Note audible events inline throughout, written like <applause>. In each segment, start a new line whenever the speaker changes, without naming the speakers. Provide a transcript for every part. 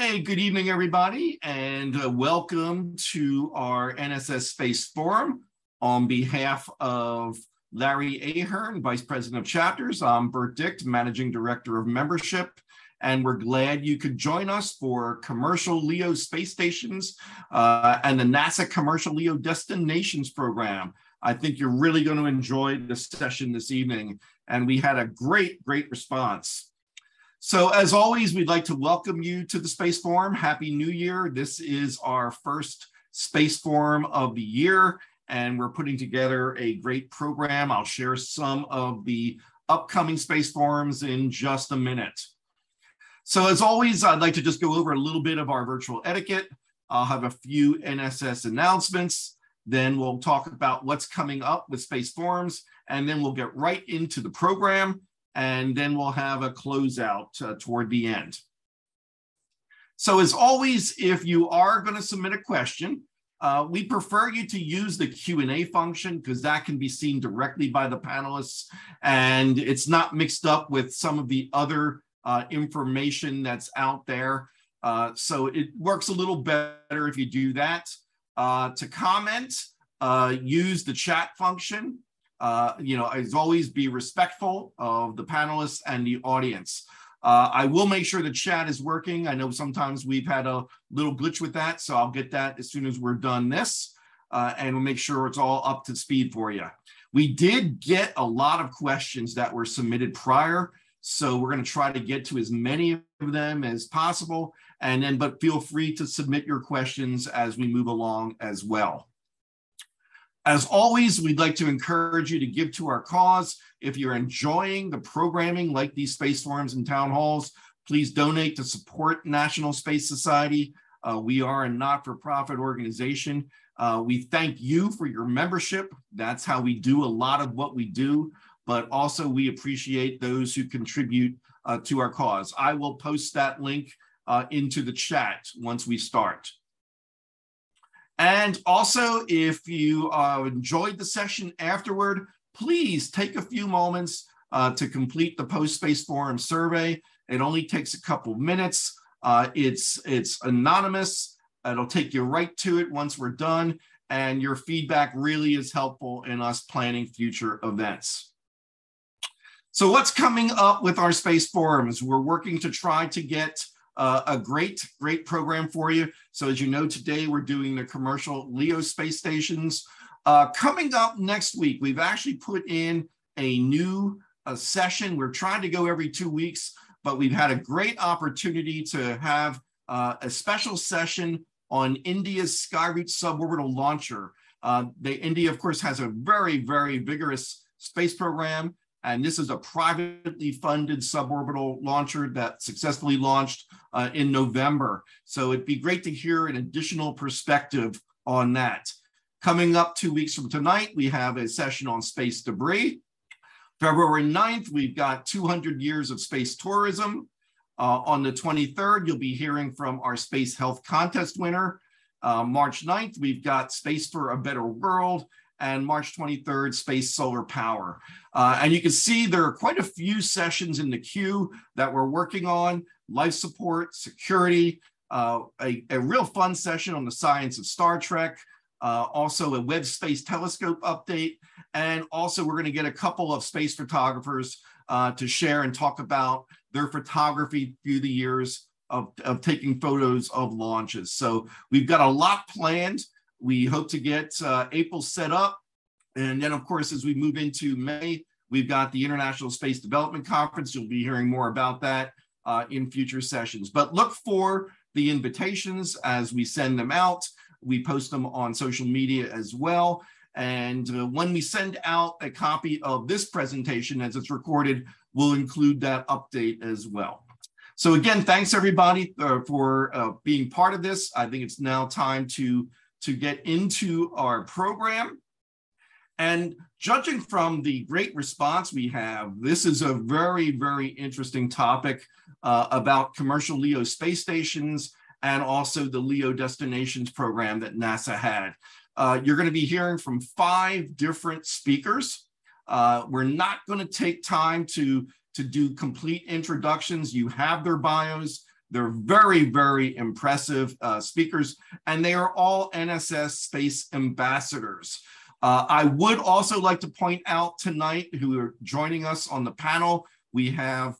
Hey, good evening, everybody, and uh, welcome to our NSS Space Forum. On behalf of Larry Ahern, Vice President of Chapters, I'm Bert Dicht, Managing Director of Membership, and we're glad you could join us for commercial LEO space stations uh, and the NASA Commercial LEO Destinations Program. I think you're really going to enjoy the session this evening, and we had a great, great response. So as always, we'd like to welcome you to the Space Forum. Happy New Year. This is our first Space Forum of the year, and we're putting together a great program. I'll share some of the upcoming Space Forums in just a minute. So as always, I'd like to just go over a little bit of our virtual etiquette. I'll have a few NSS announcements. Then we'll talk about what's coming up with Space Forums, and then we'll get right into the program and then we'll have a closeout uh, toward the end. So as always, if you are going to submit a question, uh, we prefer you to use the Q&A function because that can be seen directly by the panelists and it's not mixed up with some of the other uh, information that's out there. Uh, so it works a little better if you do that. Uh, to comment, uh, use the chat function uh, you know, as always, be respectful of the panelists and the audience. Uh, I will make sure the chat is working. I know sometimes we've had a little glitch with that, so I'll get that as soon as we're done this, uh, and we'll make sure it's all up to speed for you. We did get a lot of questions that were submitted prior, so we're going to try to get to as many of them as possible, and then but feel free to submit your questions as we move along as well. As always, we'd like to encourage you to give to our cause. If you're enjoying the programming like these space forums and town halls, please donate to support National Space Society. Uh, we are a not-for-profit organization. Uh, we thank you for your membership. That's how we do a lot of what we do, but also we appreciate those who contribute uh, to our cause. I will post that link uh, into the chat once we start. And also, if you uh, enjoyed the session afterward, please take a few moments uh, to complete the Post-Space Forum survey. It only takes a couple minutes. Uh, it's, it's anonymous. It'll take you right to it once we're done. And your feedback really is helpful in us planning future events. So what's coming up with our space forums? We're working to try to get uh, a great, great program for you. So as you know, today we're doing the commercial LEO space stations. Uh, coming up next week, we've actually put in a new uh, session. We're trying to go every two weeks, but we've had a great opportunity to have uh, a special session on India's Skyroot suborbital launcher. Uh, the, India, of course, has a very, very vigorous space program. And this is a privately funded suborbital launcher that successfully launched uh, in November. So it'd be great to hear an additional perspective on that. Coming up two weeks from tonight, we have a session on space debris. February 9th, we've got 200 years of space tourism. Uh, on the 23rd, you'll be hearing from our Space Health Contest winner. Uh, March 9th, we've got Space for a Better World and March 23rd, Space Solar Power. Uh, and you can see there are quite a few sessions in the queue that we're working on, life support, security, uh, a, a, real fun session on the science of Star Trek, uh, also a Webb Space Telescope update, and also we're gonna get a couple of space photographers uh, to share and talk about their photography through the years of, of taking photos of launches. So we've got a lot planned. We hope to get uh, April set up. And then, of course, as we move into May, we've got the International Space Development Conference. You'll be hearing more about that uh, in future sessions. But look for the invitations as we send them out. We post them on social media as well. And uh, when we send out a copy of this presentation as it's recorded, we'll include that update as well. So again, thanks everybody uh, for uh, being part of this. I think it's now time to to get into our program. And judging from the great response we have, this is a very, very interesting topic uh, about commercial LEO space stations and also the LEO destinations program that NASA had. Uh, you're going to be hearing from five different speakers. Uh, we're not going to take time to, to do complete introductions. You have their bios. They're very, very impressive uh, speakers, and they are all NSS space ambassadors. Uh, I would also like to point out tonight who are joining us on the panel. We have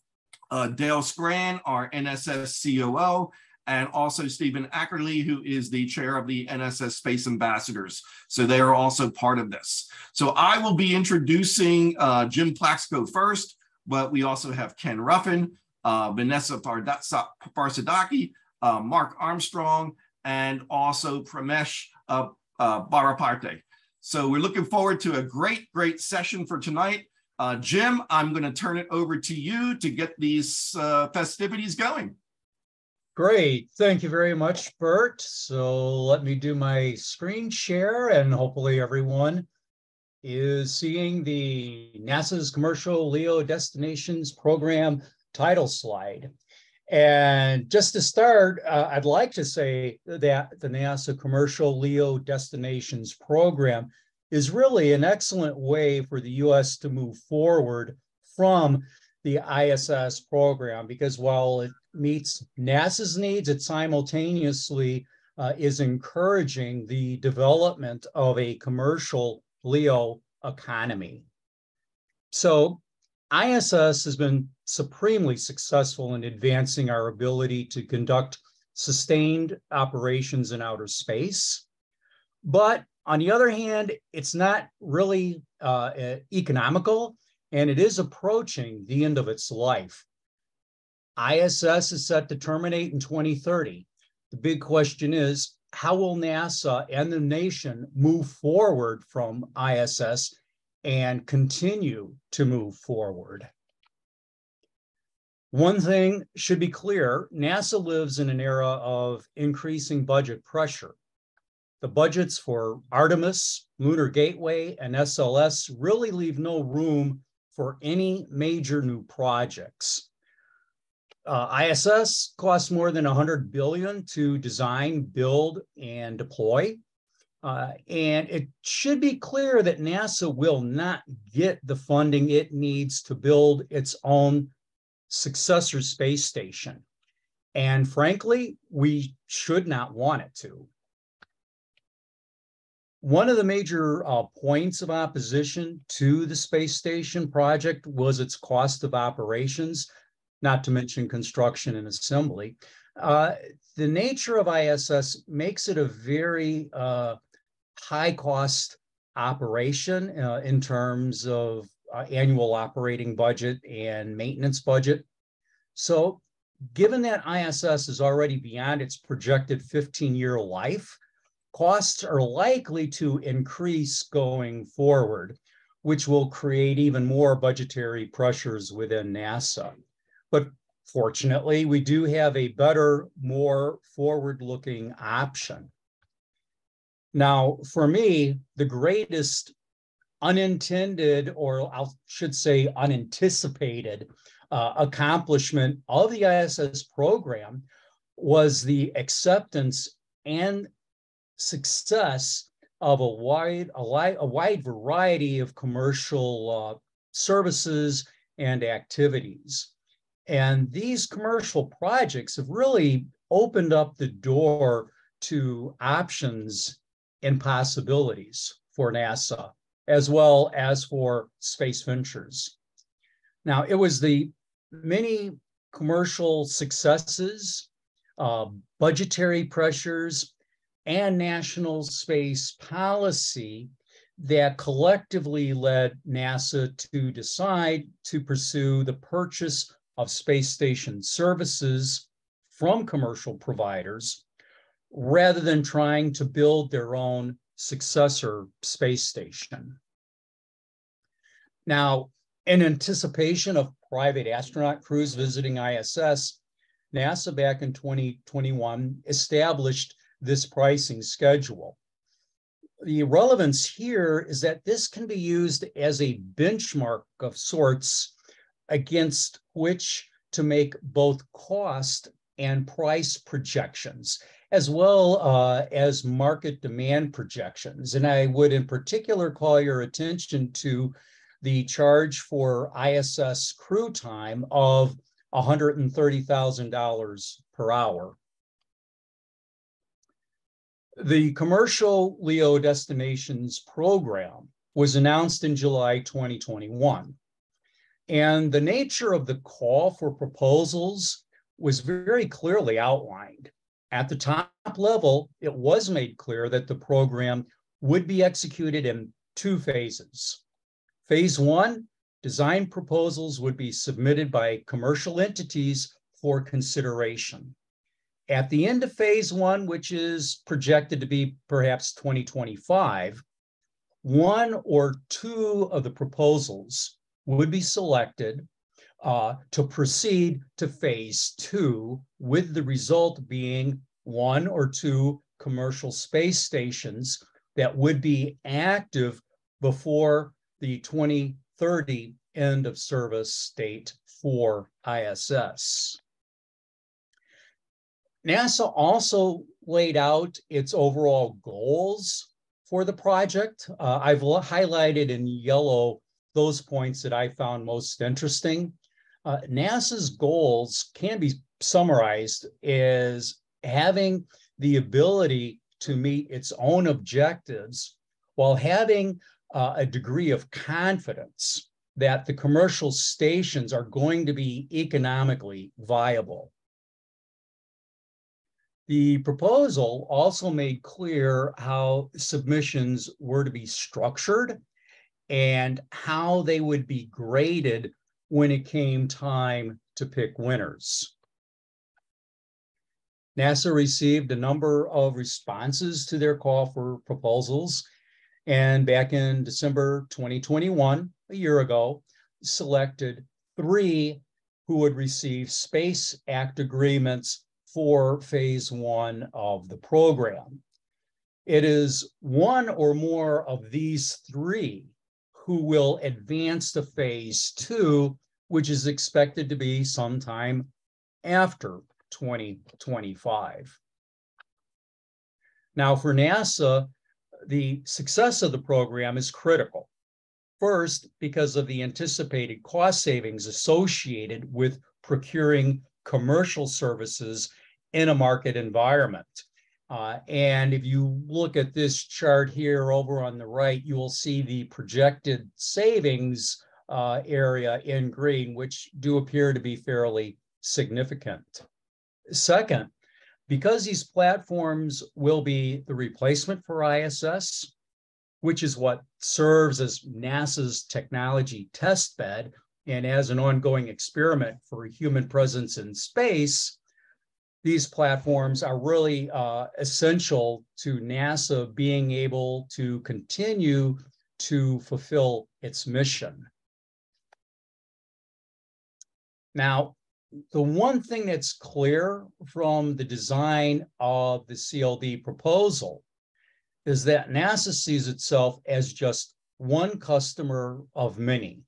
uh, Dale Skran, our NSS COO, and also Stephen Ackerley, who is the chair of the NSS Space Ambassadors. So they are also part of this. So I will be introducing uh, Jim Plaxco first, but we also have Ken Ruffin, uh, Vanessa Farsadaki, uh, Mark Armstrong, and also Prathmesh uh, uh, Barapatre. So we're looking forward to a great, great session for tonight. Uh, Jim, I'm going to turn it over to you to get these uh, festivities going.
Great. Thank you very much, Bert. So let me do my screen share and hopefully everyone is seeing the NASA's Commercial LEO Destinations Program title slide. And just to start, uh, I'd like to say that the NASA Commercial LEO Destinations Program is really an excellent way for the US to move forward from the ISS program because while it meets NASA's needs, it simultaneously uh, is encouraging the development of a commercial LEO economy. So ISS has been supremely successful in advancing our ability to conduct sustained operations in outer space. But on the other hand, it's not really uh, economical and it is approaching the end of its life. ISS is set to terminate in 2030. The big question is how will NASA and the nation move forward from ISS and continue to move forward. One thing should be clear NASA lives in an era of increasing budget pressure. The budgets for Artemis, Lunar Gateway, and SLS really leave no room for any major new projects. Uh, ISS costs more than 100 billion to design, build, and deploy. Uh, and it should be clear that NASA will not get the funding it needs to build its own successor space station. And frankly, we should not want it to. One of the major uh, points of opposition to the space station project was its cost of operations, not to mention construction and assembly. Uh, the nature of ISS makes it a very uh, high cost operation uh, in terms of uh, annual operating budget and maintenance budget. So given that ISS is already beyond its projected 15 year life, costs are likely to increase going forward, which will create even more budgetary pressures within NASA. But fortunately, we do have a better, more forward looking option. Now, for me, the greatest unintended, or I should say unanticipated, uh, accomplishment of the ISS program was the acceptance and success of a wide, a, li- a wide variety of commercial uh, services and activities. And these commercial projects have really opened up the door to options and possibilities for NASA, as well as for space ventures. Now, it was the many commercial successes, uh, budgetary pressures, and national space policy that collectively led NASA to decide to pursue the purchase of space station services from commercial providers rather than trying to build their own successor space station. Now, in anticipation of private astronaut crews visiting ISS, NASA back in 2021 established this pricing schedule. The relevance here is that this can be used as a benchmark of sorts against which to make both cost and price projections as well uh, as market demand projections. And I would in particular call your attention to the charge for ISS crew time of $130,000 per hour. The Commercial LEO Destinations Program was announced in July 2021. And the nature of the call for proposals was very clearly outlined. At the top level, it was made clear that the program would be executed in two phases. Phase one, design proposals would be submitted by commercial entities for consideration. At the end of phase one, which is projected to be perhaps 2025, one or two of the proposals would be selected uh, to proceed to phase two, with the result being one or two commercial space stations that would be active before the 2030 end of service date for ISS. NASA also laid out its overall goals for the project. Uh, I've highlighted in yellow those points that I found most interesting. Uh, NASA's goals can be summarized as having the ability to meet its own objectives while having uh, a degree of confidence that the commercial stations are going to be economically viable. The proposal also made clear how submissions were to be structured and how they would be graded when it came time to pick winners. NASA received a number of responses to their call for proposals, and back in December 2021, a year ago, selected three who would receive Space Act agreements for phase one of the program. It is one or more of these three who will advance to phase two, which is expected to be sometime after 2025. Now, for NASA, the success of the program is critical. First, because of the anticipated cost savings associated with procuring commercial services in a market environment. Uh, and if you look at this chart here over on the right, you will see the projected savings uh, area in green, which do appear to be fairly significant. Second, because these platforms will be the replacement for ISS, which is what serves as NASA's technology testbed and as an ongoing experiment for human presence in space, these platforms are really uh, essential to NASA being able to continue to fulfill its mission. Now, the one thing that's clear from the design of the CLD proposal is that NASA sees itself as just one customer of many.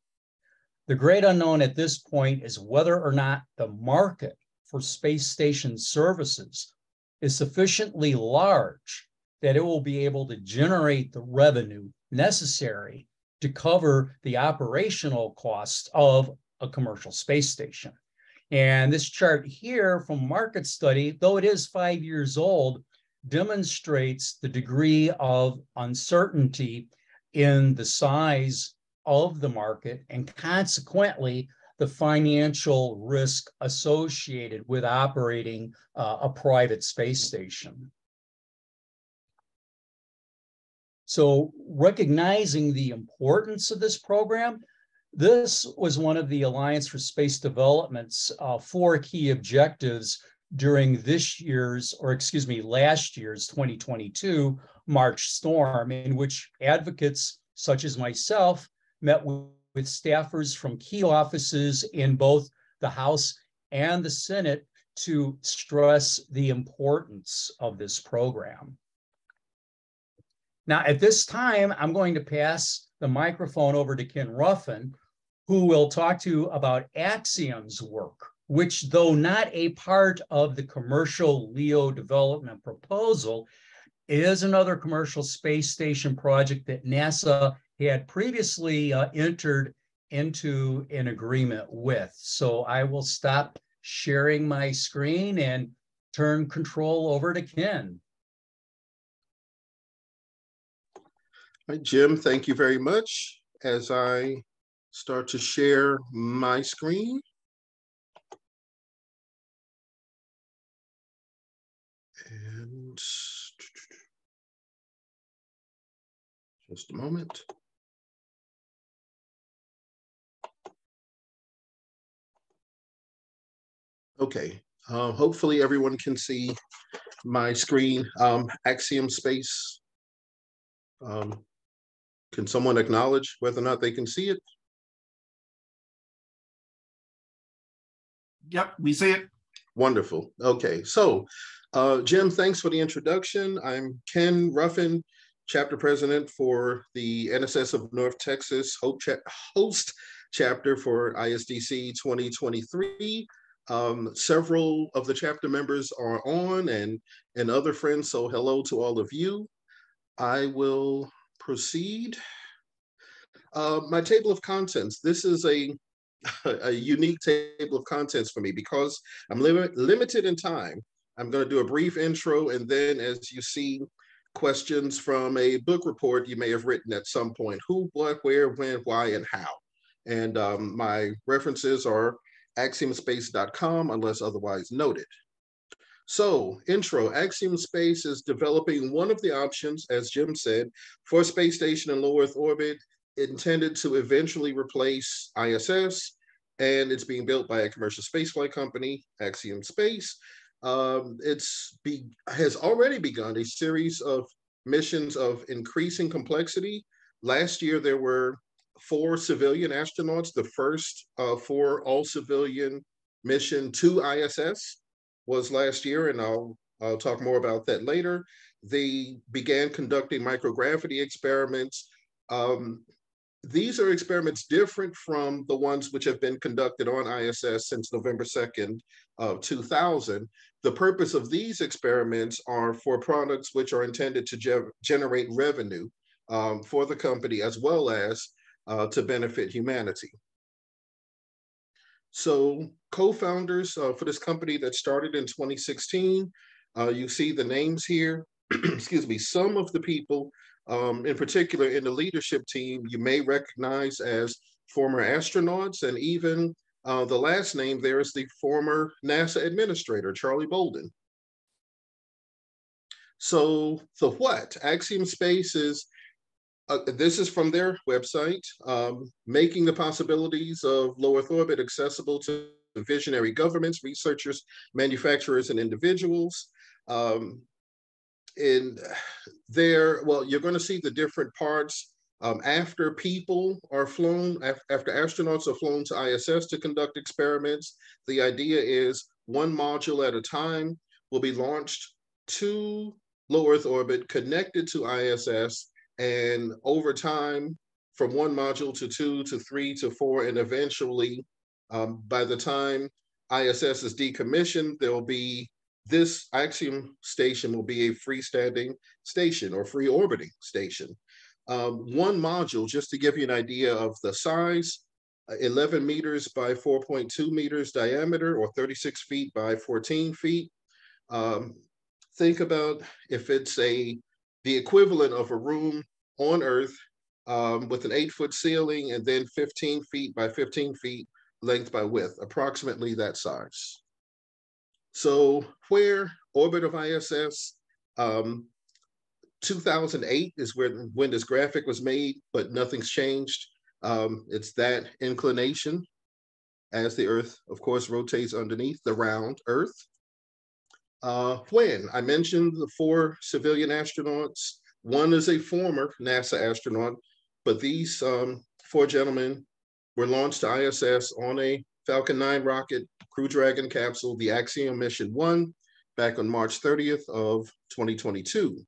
The great unknown at this point is whether or not the market for space station services is sufficiently large that it will be able to generate the revenue necessary to cover the operational costs of a commercial space station. And this chart here from market study, though it is five years old, demonstrates the degree of uncertainty in the size of the market and consequently the financial risk associated with operating uh, a private space station. So recognizing the importance of this program, this was one of the Alliance for Space Development's uh, four key objectives during this year's, or excuse me, last year's 2022 March storm, in which advocates such as myself met with with staffers from key offices in both the House and the Senate to stress the importance of this program. Now, at this time, I'm going to pass the microphone over to Ken Ruffin, who will talk to you about Axiom's work, which, though not a part of the commercial LEO development proposal, is another commercial space station project that NASA had previously uh, entered into an agreement with. So I will stop sharing my screen and turn control over to Ken.
Hi, Jim, thank you very much. As I start to share my screen. And just a moment. Okay, uh, hopefully everyone can see my screen. Um, Axiom Space. Um, can someone acknowledge whether or not they can see it?
Yep, we see it.
Wonderful. Okay, so uh, Jim, thanks for the introduction. I'm Ken Ruffin, chapter president for the NSS of North Texas host chapter for ISDC 2023. Um, several of the chapter members are on and, and other friends, so hello to all of you. I will proceed. Uh, my table of contents, this is a, <laughs> a unique table of contents for me because I'm li limited in time. I'm going to do a brief intro, and then as you see questions from a book report you may have written at some point, who, what, where, when, why, and how. And um, my references are axiomspace.com unless otherwise noted. So, intro Axiom Space is developing one of the options, as Jim said, for a space station in low Earth orbit intended to eventually replace ISS. And it's being built by a commercial spaceflight company, Axiom Space. Um, it's be, has already begun a series of missions of increasing complexity. Last year, there were four civilian astronauts, the first uh, for all civilian mission to ISS was last year, and I'll, I'll talk more about that later. They began conducting microgravity experiments. Um, these are experiments different from the ones which have been conducted on ISS since November 2nd of 2000. The purpose of these experiments are for products which are intended to ge generate revenue um, for the company as well as uh, to benefit humanity. So co-founders uh, for this company that started in 2016, uh, you see the names here. <clears throat> Excuse me, some of the people um, in particular in the leadership team you may recognize as former astronauts and even uh, the last name there is the former NASA administrator, Charlie Bolden. So the what? Axiom Space is uh, this is from their website, um, making the possibilities of low Earth orbit accessible to visionary governments, researchers, manufacturers, and individuals. Um, in there, well, you're going to see the different parts um, after people are flown, af after astronauts are flown to ISS to conduct experiments. The idea is one module at a time will be launched to low Earth orbit, connected to ISS, and over time, from one module to two to three to four, and eventually, um, by the time ISS is decommissioned, there will be this Axiom station will be a freestanding station or free orbiting station. Um, one module, just to give you an idea of the size, uh, 11 meters by 4.2 meters diameter or 36 feet by 14 feet. Um, think about if it's a the equivalent of a room on Earth um, with an eight foot ceiling and then 15 feet by 15 feet length by width, approximately that size. So where orbit of ISS, um, 2008 is where when this graphic was made, but nothing's changed. Um, it's that inclination as the Earth, of course, rotates underneath the round Earth. Uh, when I mentioned the four civilian astronauts one is a former NASA astronaut, but these um, four gentlemen were launched to ISS on a Falcon 9 rocket Crew Dragon capsule, the Axiom Mission 1, back on March 30th of 2022.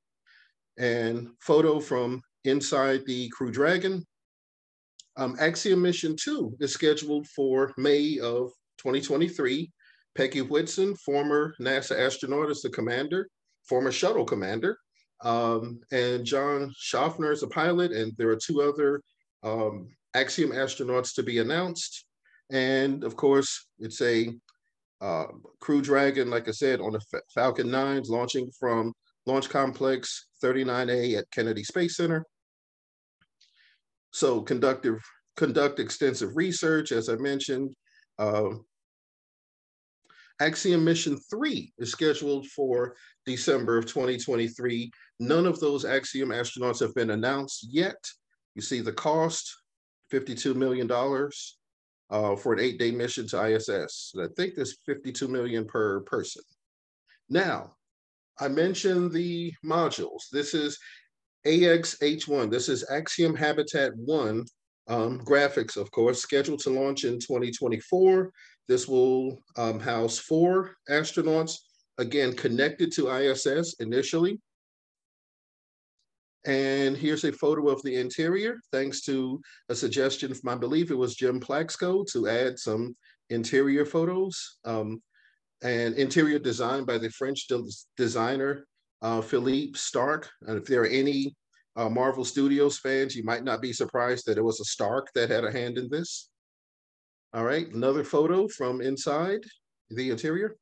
And photo from inside the Crew Dragon. Um, Axiom Mission 2 is scheduled for May of 2023. Peggy Whitson, former NASA astronaut, is the commander, former shuttle commander. Um, and John Shoffner is a pilot, and there are two other um, Axiom astronauts to be announced. And of course, it's a uh, Crew Dragon, like I said, on the Falcon 9s launching from Launch Complex 39A at Kennedy Space Center. So conductive, conduct extensive research, as I mentioned. Uh, Axiom Mission 3 is scheduled for December of 2023. None of those Axiom astronauts have been announced yet. You see the cost, $52 million uh, for an eight-day mission to ISS. I think there's 52 million per person. Now, I mentioned the modules. This is AXH1. This is Axiom Habitat 1 um, graphics, of course, scheduled to launch in 2024. This will um, house four astronauts, again, connected to ISS initially. And here's a photo of the interior, thanks to a suggestion from, I believe it was Jim Plaxco to add some interior photos. Um, and interior design by the French de designer, uh, Philippe Starck. And if there are any uh, Marvel Studios fans, you might not be surprised that it was a Stark that had a hand in this. All right, another photo from inside the interior.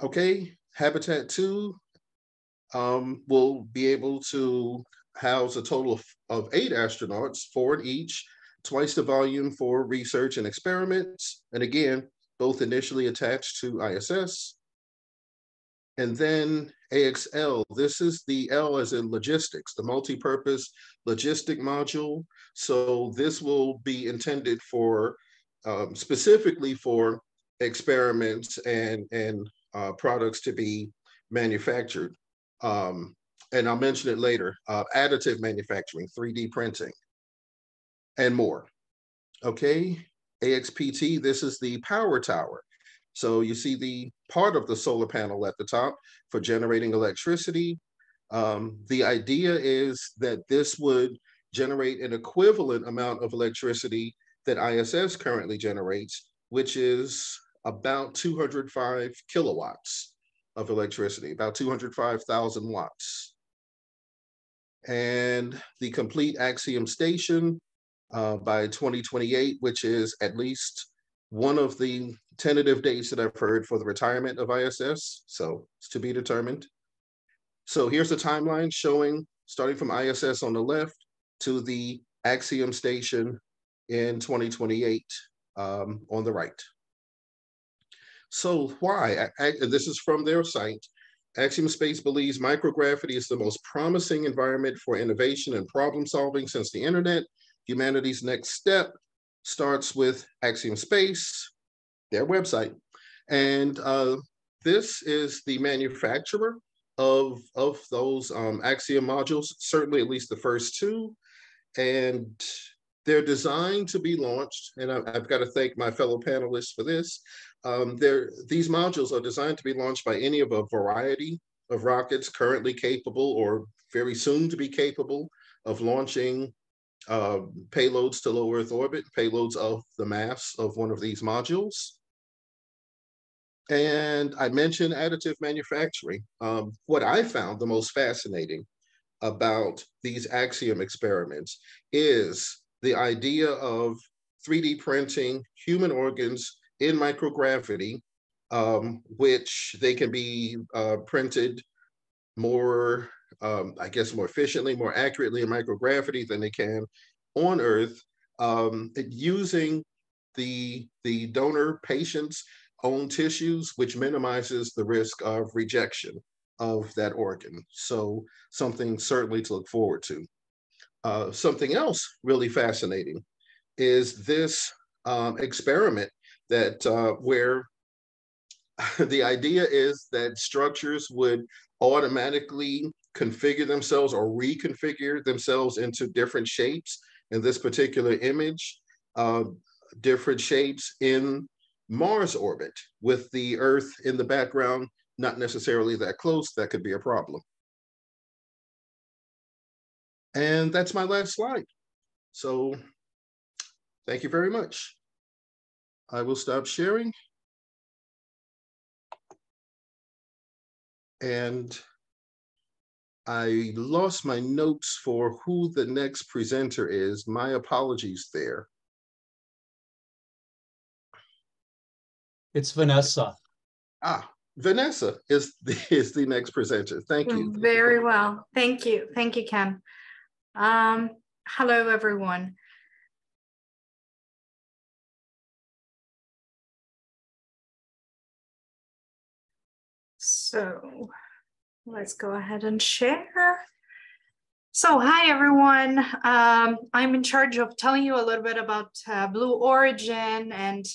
Okay, Habitat 2 um, will be able to house a total of, of eight astronauts, four in each, twice the volume for research and experiments. And again, both initially attached to ISS. And then AXL, this is the L as in logistics, the multi-purpose logistic module. So this will be intended for um, specifically for experiments and, and uh, products to be manufactured. Um, and I'll mention it later, uh, additive manufacturing, 3D printing, and more. Okay, AXPT, this is the power tower. So you see the part of the solar panel at the top for generating electricity. Um, the idea is that this would generate an equivalent amount of electricity that ISS currently generates, which is about 205 kilowatts of electricity, about 205,000 watts and the complete Axiom station uh, by 2028, which is at least one of the tentative dates that I've heard for the retirement of ISS. So it's to be determined. So here's the timeline showing starting from ISS on the left to the Axiom station in 2028 um, on the right. So why? I, I, this is from their site. Axiom Space believes microgravity is the most promising environment for innovation and problem solving since the internet. Humanity's next step starts with Axiom Space, their website. And uh, this is the manufacturer of, of those um, Axiom modules, certainly at least the first two. And they're designed to be launched, and I, have got to thank my fellow panelists for this. Um, these modules are designed to be launched by any of a variety of rockets currently capable or very soon to be capable of launching uh, payloads to low Earth orbit, payloads of the mass of one of these modules. And I mentioned additive manufacturing. Um, what I found the most fascinating about these Axiom experiments is the idea of 3D printing human organs in microgravity, um, which they can be uh, printed more, um, I guess, more efficiently, more accurately in microgravity than they can on Earth, um, using the, the donor patient's own tissues, which minimizes the risk of rejection of that organ. So something certainly to look forward to. Uh, something else really fascinating is this um, experiment that uh, where <laughs> the idea is that structures would automatically configure themselves or reconfigure themselves into different shapes. In this particular image, uh, different shapes in Mars orbit with the Earth in the background, not necessarily that close, that could be a problem. And that's my last slide. So thank you very much. I will stop sharing. And I lost my notes for who the next presenter is. My apologies there.
It's Vanessa.
Ah, Vanessa is the, <laughs> is the next presenter. Thank you.
Very well. Thank you. Thank you, Ken. Um, hello, everyone. So let's go ahead and share. So hi, everyone. Um, I'm in charge of telling you a little bit about uh, Blue Origin and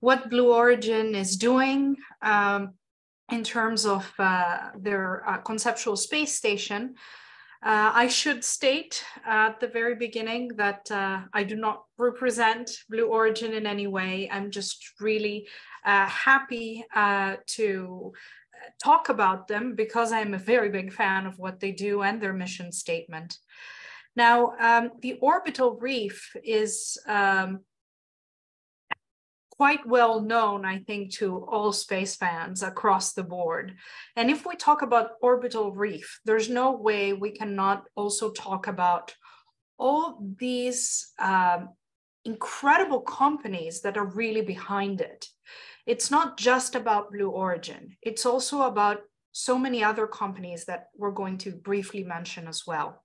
what Blue Origin is doing. Um, in terms of uh, their uh, conceptual space station, uh, I should state at the very beginning that uh, I do not represent Blue Origin in any way. I'm just really uh, happy uh, to talk about them because I'm a very big fan of what they do and their mission statement. Now, um, the orbital reef is um, quite well known, I think, to all space fans across the board. And if we talk about orbital reef, there's no way we cannot also talk about all these um, incredible companies that are really behind it. It's not just about Blue Origin, it's also about so many other companies that we're going to briefly mention as well.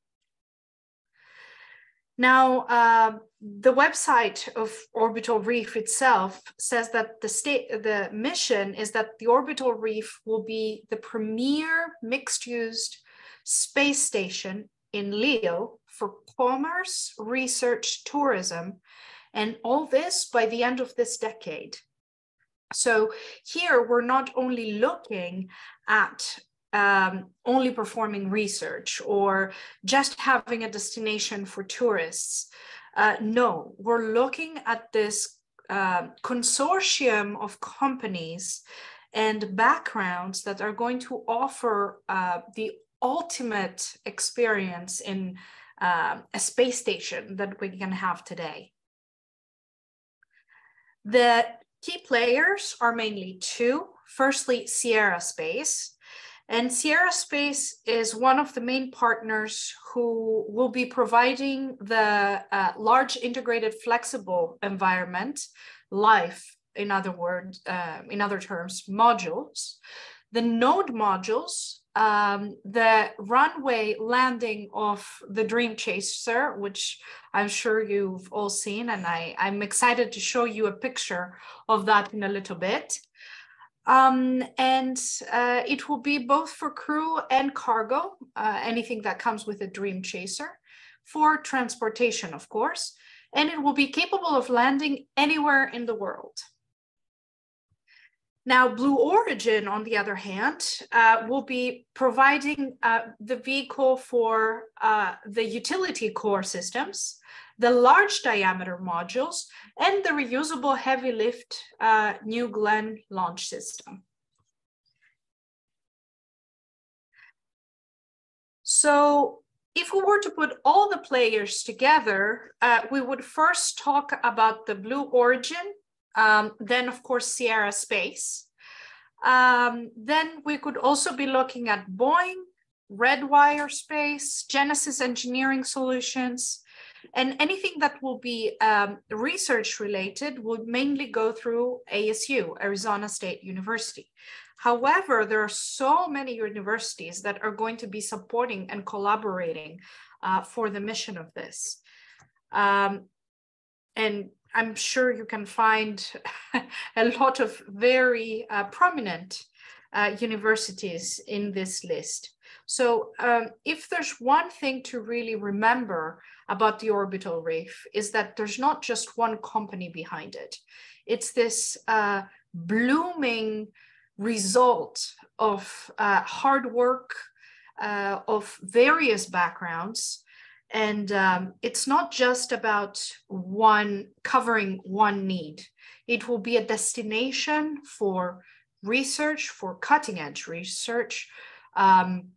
Now, uh, the website of Orbital Reef itself says that the state, the mission is that the Orbital Reef will be the premier mixed-use space station in LEO for commerce, research, tourism, and all this by the end of this decade. So here we're not only looking at um, only performing research or just having a destination for tourists. Uh, no, we're looking at this uh, consortium of companies and backgrounds that are going to offer uh, the ultimate experience in uh, a space station that we can have today. The key players are mainly two. Firstly, Sierra Space, and Sierra Space is one of the main partners who will be providing the uh, large integrated flexible environment, life, in other words, uh, in other terms, modules, the node modules, um, the runway landing of the Dream Chaser, which I'm sure you've all seen, and I, I'm excited to show you a picture of that in a little bit. Um, and uh, it will be both for crew and cargo, uh, anything that comes with a Dream Chaser, for transportation, of course, and it will be capable of landing anywhere in the world. Now, Blue Origin, on the other hand, uh, will be providing uh, the vehicle for uh, the utility core systems, the large diameter modules, and the reusable heavy lift uh, New Glenn launch system. So if we were to put all the players together, uh, we would first talk about the Blue Origin, um, then of course Sierra Space. Um, then we could also be looking at Boeing, Redwire Space, Genesis Engineering Solutions, and anything that will be um, research related would mainly go through ASU, Arizona State University. However, there are so many universities that are going to be supporting and collaborating uh, for the mission of this. Um, and I'm sure you can find <laughs> a lot of very uh, prominent uh, universities in this list. So um, if there's one thing to really remember about the orbital reef is that there's not just one company behind it. It's this uh, blooming result of uh, hard work uh, of various backgrounds. And um, it's not just about one covering one need. It will be a destination for research, for cutting edge research, um,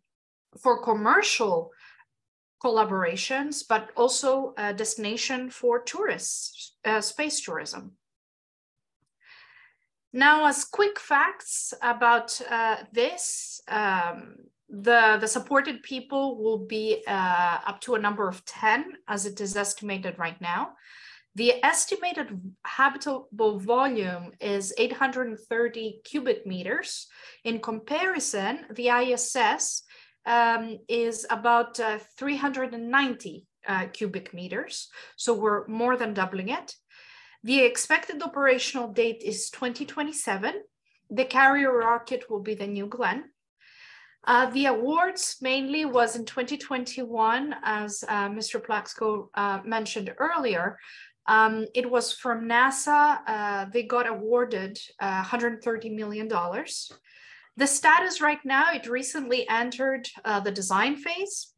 for commercial collaborations, but also a destination for tourists, uh, space tourism. Now, as quick facts about uh, this, um, the, the supported people will be uh, up to a number of 10, as it is estimated right now. The estimated habitable volume is 830 cubic meters. In comparison, the ISS um, is about uh, 390 uh, cubic meters. So we're more than doubling it. The expected operational date is 2027. The carrier rocket will be the New Glenn. Uh, the awards mainly was in 2021, as uh, Mr. Plaxco uh, mentioned earlier. Um, it was from NASA. Uh, they got awarded $130 uh, million. The status right now, it recently entered uh, the design phase.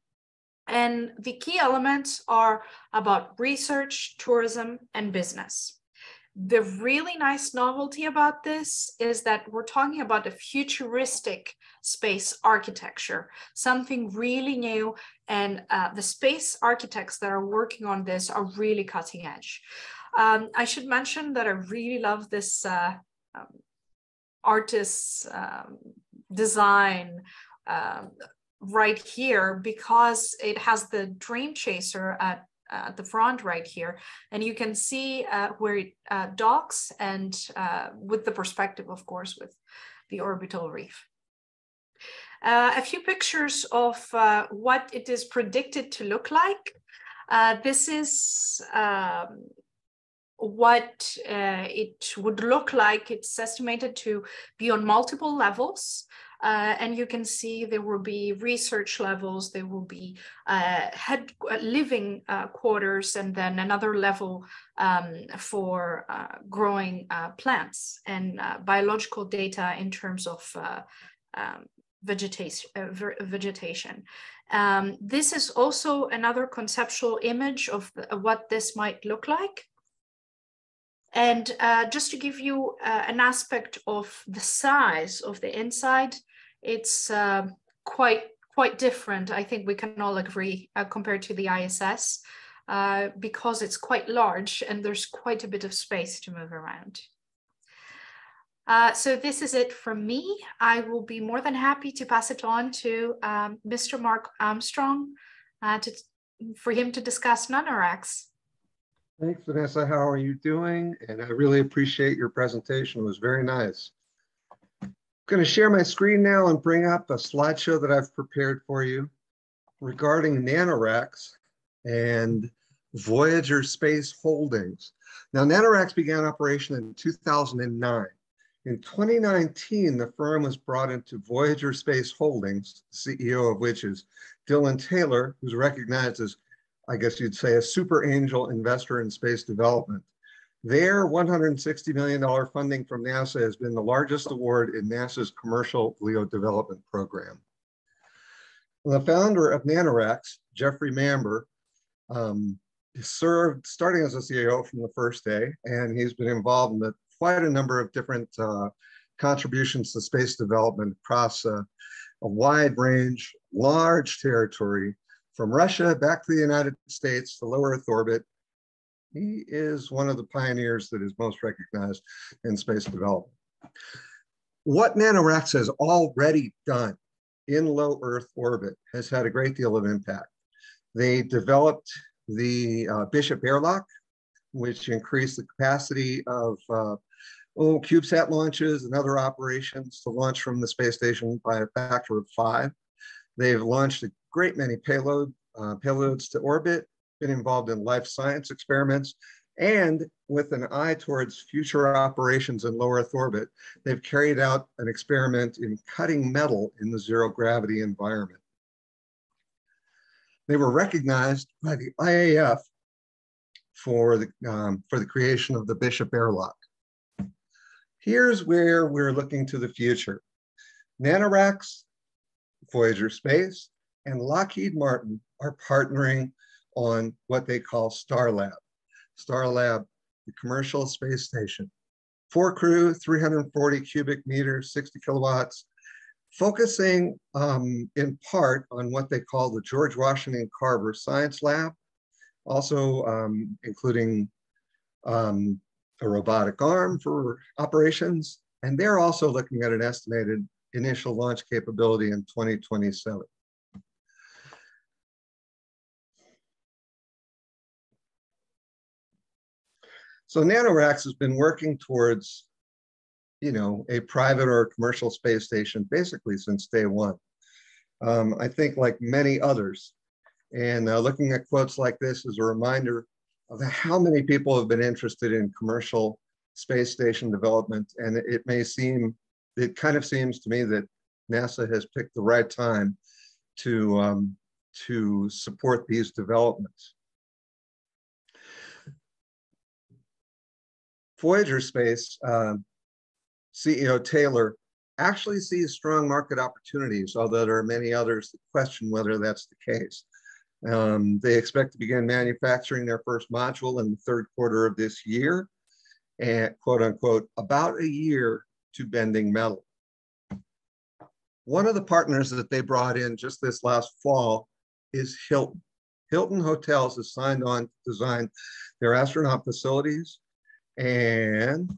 And the key elements are about research, tourism, and business. The really nice novelty about this is that we're talking about a futuristic space architecture, something really new. And uh, the space architects that are working on this are really cutting edge. Um, I should mention that I really love this uh, um, artist's um, design uh, right here because it has the dream chaser at uh, the front right here. And you can see uh, where it uh, docks and uh, with the perspective, of course, with the orbital reef. Uh, a few pictures of uh, what it is predicted to look like. this is um, what it would look like. It's estimated to be on multiple levels. Uh, and you can see there will be research levels, there will be uh, head uh, living uh, quarters, and then another level um, for uh, growing uh, plants and biological data in terms of um, vegetation. vegetation. Um, this is also another conceptual image of what this might look like. And uh, just to give you uh, an aspect of the size of the inside, it's uh, quite quite different. I think we can all agree uh, compared to the ISS uh, because it's quite large and there's quite a bit of space to move around. Uh, so this is it from me. I will be more than happy to pass it on to um, Mr. Mark Armstrong to, for him to discuss nanoracks.
Thanks, Vanessa. How are you doing? And I really appreciate your presentation. It was very nice. I'm going to share my screen now and bring up a slideshow that I've prepared for you regarding NanoRacks and Voyager Space Holdings. Now, NanoRacks began operation in 2009. In 2019, the firm was brought into Voyager Space Holdings, CEO of which is Dylan Taylor, who's recognized as, I guess you'd say, a super angel investor in space development. Their $160 million funding from NASA has been the largest award in NASA's commercial LEO development program. The founder of NanoRacks, Jeffrey Manber, um, served starting as a CEO from the first day, and he's been involved in the, quite a number of different uh, contributions to space development across uh, a wide range, large territory, from Russia back to the United States, the low Earth orbit, he is one of the pioneers that is most recognized in space development. What NanoRacks has already done in low Earth orbit has had a great deal of impact. They developed the uh, Bishop airlock, which increased the capacity of uh, oh, CubeSat launches and other operations to launch from the space station by a factor of five. They've launched a great many payload, uh, payloads to orbit been involved in life science experiments, and with an eye towards future operations in low Earth orbit, they've carried out an experiment in cutting metal in the zero gravity environment. They were recognized by the IAF for the, um, for the creation of the Bishop airlock. Here's where we're looking to the future. NanoRacks, Voyager Space, and Lockheed Martin are partnering on what they call Starlab. Starlab, the commercial space station. Four crew, 340 cubic meters, 60 kilowatts, focusing um, in part on what they call the George Washington Carver Science Lab, also um, including um, a robotic arm for operations. And they're also looking at an estimated initial launch capability in 2027. So NanoRacks has been working towards, you know, a private or commercial space station basically since day one. Um, I think like many others, and uh, looking at quotes like this is a reminder of how many people have been interested in commercial space station development. And it may seem, it kind of seems to me that NASA has picked the right time to, um, to support these developments. Voyager Space uh, CEO Taylor actually sees strong market opportunities, although there are many others that question whether that's the case. Um, they expect to begin manufacturing their first module in the third quarter of this year, and quote unquote, about a year to bending metal. One of the partners that they brought in just this last fall is Hilton. Hilton Hotels has signed on to design their astronaut facilities and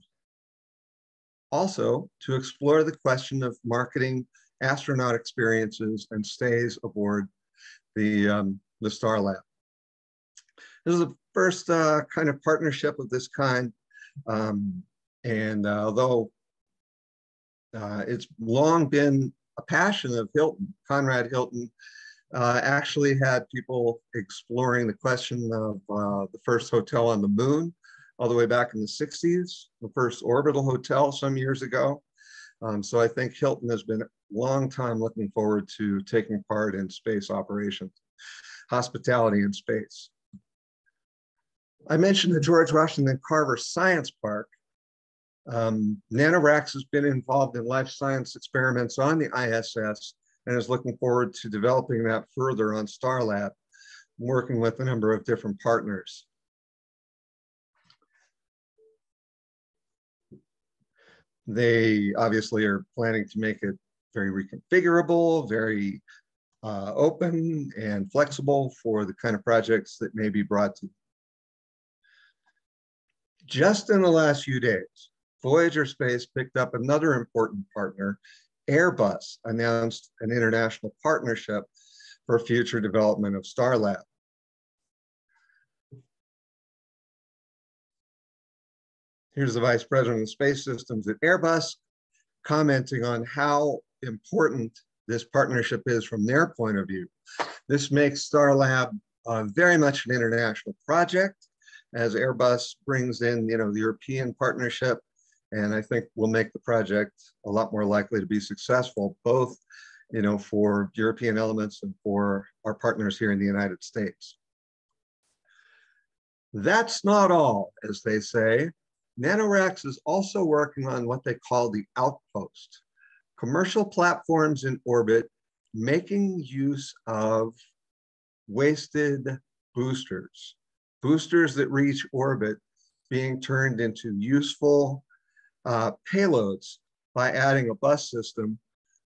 also to explore the question of marketing astronaut experiences and stays aboard the, um, the Starlab. This is the first uh, kind of partnership of this kind. Um, and uh, although uh, it's long been a passion of Hilton, Conrad Hilton uh, actually had people exploring the question of uh, the first hotel on the moon all the way back in the 60s, the first orbital hotel some years ago. Um, so I think Hilton has been a long time looking forward to taking part in space operations, hospitality in space. I mentioned the George Washington Carver Science Park. Um, NanoRacks has been involved in life science experiments on the ISS and is looking forward to developing that further on Starlab, working with a number of different partners. They obviously are planning to make it very reconfigurable, very uh, open and flexible for the kind of projects that may be brought to Just in the last few days, Voyager Space picked up another important partner, Airbus announced an international partnership for future development of Starlab. Here's the Vice President of Space Systems at Airbus commenting on how important this partnership is from their point of view. This makes Starlab uh, very much an international project as Airbus brings in, you know, the European partnership, and I think will make the project a lot more likely to be successful, both, you know, for European elements and for our partners here in the United States. That's not all, as they say. NanoRacks is also working on what they call the outpost, commercial platforms in orbit making use of wasted boosters, boosters that reach orbit being turned into useful uh, payloads by adding a bus system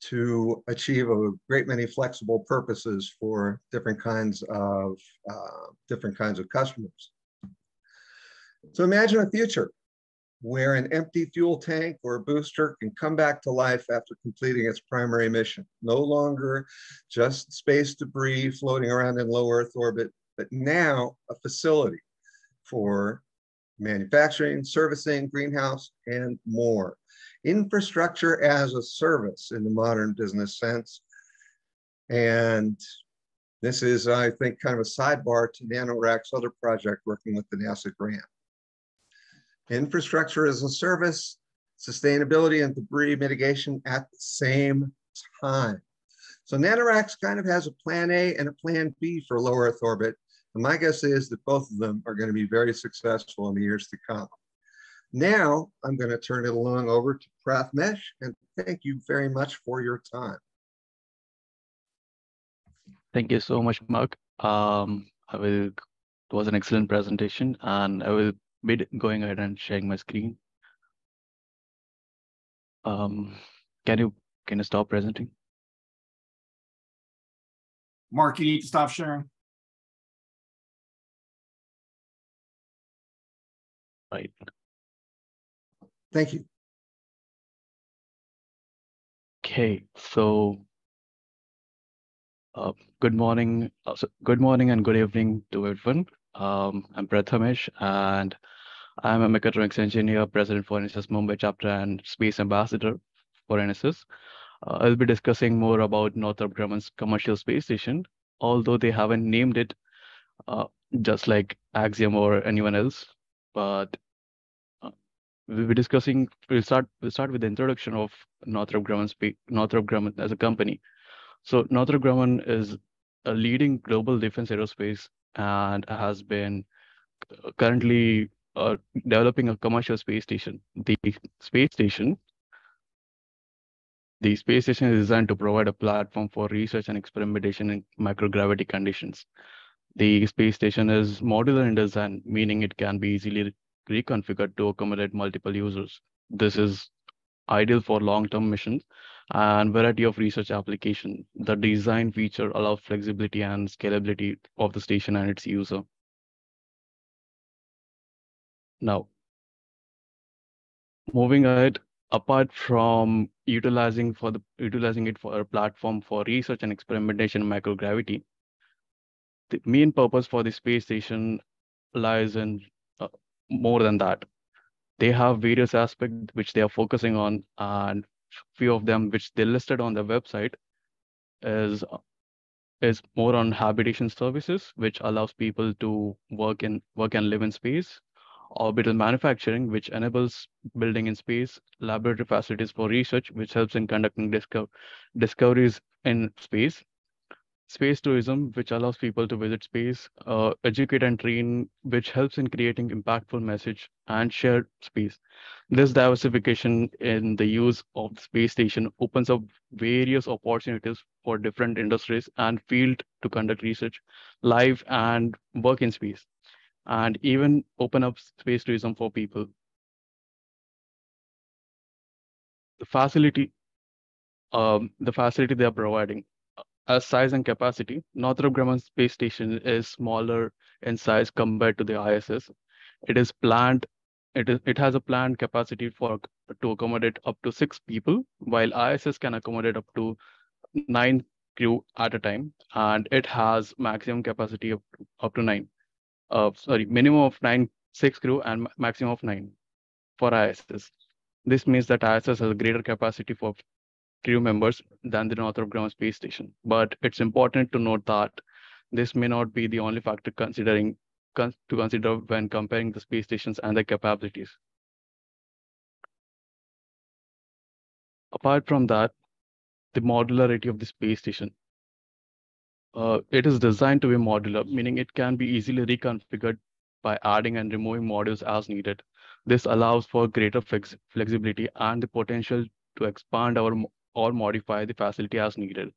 to achieve a great many flexible purposes for different kinds of uh, different kinds of customers. So imagine a future where an empty fuel tank or a booster can come back to life after completing its primary mission. No longer just space debris floating around in low Earth orbit, but now a facility for manufacturing, servicing, greenhouse, and more. Infrastructure as a service in the modern business sense. And this is, I think, kind of a sidebar to NanoRack's other project working with the NASA grant infrastructure as a service, sustainability and debris mitigation at the same time. So NanoRacks kind of has a plan A and a plan B for low Earth orbit. And my guess is that both of them are going to be very successful in the years to come. Now I'm going to turn it along over to Prathmesh and thank you very much for your time.
Thank you so much, Mark. Um, I will, it was an excellent presentation and I will be going ahead and sharing my screen. Um, can you can you stop presenting?
Mark, you need to stop sharing.
Right.
Thank you.
Okay, so uh, good morning. Uh, so good morning and good evening to everyone. Um, I'm Prathmesh, and I'm a mechatronics engineer, president for NSS Mumbai chapter and space ambassador for NSS. Uh, I'll be discussing more about Northrop Grumman's commercial space station, although they haven't named it uh, just like Axiom or anyone else. But uh, we'll be discussing, we'll start, we'll start with the introduction of Northrop Grumman, Northrop Grumman as a company. So Northrop Grumman is a leading global defense aerospace and has been uh, currently uh, developing a commercial space station. The space station, the space station is designed to provide a platform for research and experimentation in microgravity conditions. The space station is modular in design, meaning it can be easily reconfigured to accommodate multiple users. This is ideal for long-term missions and variety of research application. The design feature allows flexibility and scalability of the station and its user. Now, moving ahead, apart from utilizing for the utilizing it for a platform for research and experimentation in microgravity, the main purpose for the space station lies in uh, more than that. They have various aspects which they are focusing on, and few of them which they listed on their website is is more on habitation services, which allows people to work in work and live in space. Orbital manufacturing, which enables building in space, laboratory facilities for research, which helps in conducting disco discoveries in space, space tourism, which allows people to visit space, uh, educate and train, which helps in creating impactful message and shared space. This diversification in the use of the space station opens up various opportunities for different industries and field to conduct research live and work in space, and even open up space tourism for people. The facility, um, the facility they are providing as size and capacity, Northrop Grumman Space Station is smaller in size compared to the ISS. It is planned. It is. It has a planned capacity for to accommodate up to six people, while ISS can accommodate up to nine crew at a time, and it has maximum capacity of up to nine. Uh, sorry, minimum of nine, six crew, and maximum of nine for ISS. This means that ISS has a greater capacity for crew members than the Northrop Grumman space station. But it's important to note that this may not be the only factor considering to consider when comparing the space stations and their capabilities. Apart from that, the modularity of the space station. Uh, it is designed to be modular, meaning it can be easily reconfigured by adding and removing modules as needed. This allows for greater flex flexibility and the potential to expand our or modify the facility as needed.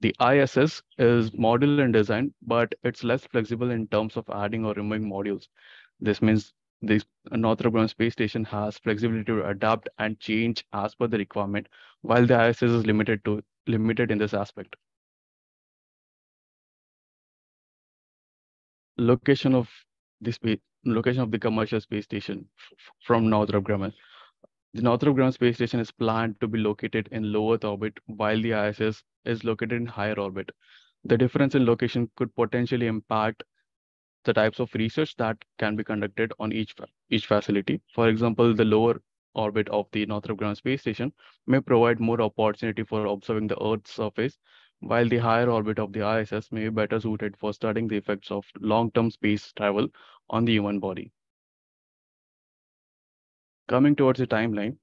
The ISS is modular in design, but it's less flexible in terms of adding or removing modules. This means the Northrop Grumman space station has flexibility to adapt and change as per the requirement, while the ISS is limited to limited in this aspect. Location of the space location of the commercial space station from Northrop Grumman. The Northrop Grumman space station is planned to be located in low Earth orbit, while the ISS is located in higher orbit. The difference in location could potentially impact the types of research that can be conducted on each, each facility. For example, the lower orbit of the Northrop Grumman space station may provide more opportunity for observing the Earth's surface, while the higher orbit of the ISS may be better suited for studying the effects of long-term space travel on the human body coming towards the timeline,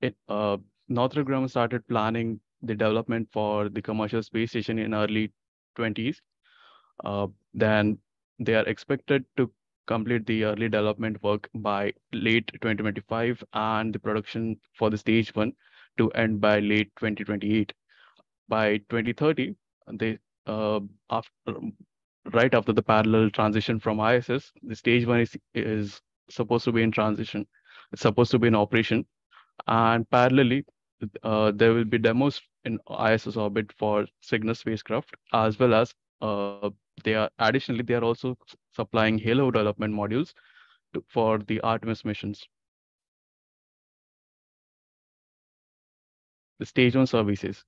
it, uh, Northrop Grumman started planning the development for the commercial space station in early 20s. Uh, then they are expected to complete the early development work by late 2025 and the production for the stage one to end by late 2028. By 2030, they uh, after right after the parallel transition from ISS, the stage one is, is supposed to be in transition it's supposed to be in operation. And parallelly, uh, there will be demos in ISS orbit for Cygnus spacecraft, as well as uh, they are additionally they are also supplying Halo development modules to, for the Artemis missions. The stage one services.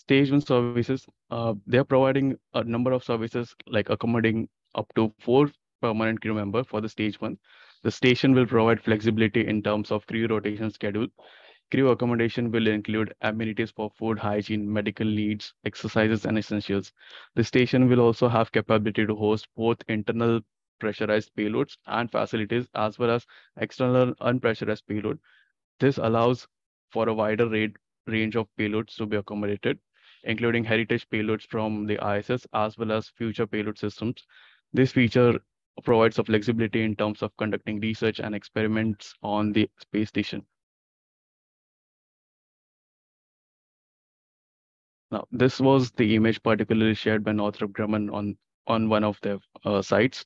Stage one services, uh, they are providing a number of services like accommodating up to four permanent crew member for the stage one. The station will provide flexibility in terms of crew rotation schedule. Crew accommodation will include amenities for food, hygiene, medical needs, exercises, and essentials. The station will also have capability to host both internal pressurized payloads and facilities as well as external unpressurized payload. This allows for a wider range of payloads to be accommodated, including heritage payloads from the ISS as well as future payload systems. This feature provides a flexibility in terms of conducting research and experiments on the space station. Now, this was the image particularly shared by Northrop Grumman on, on one of their uh, sites.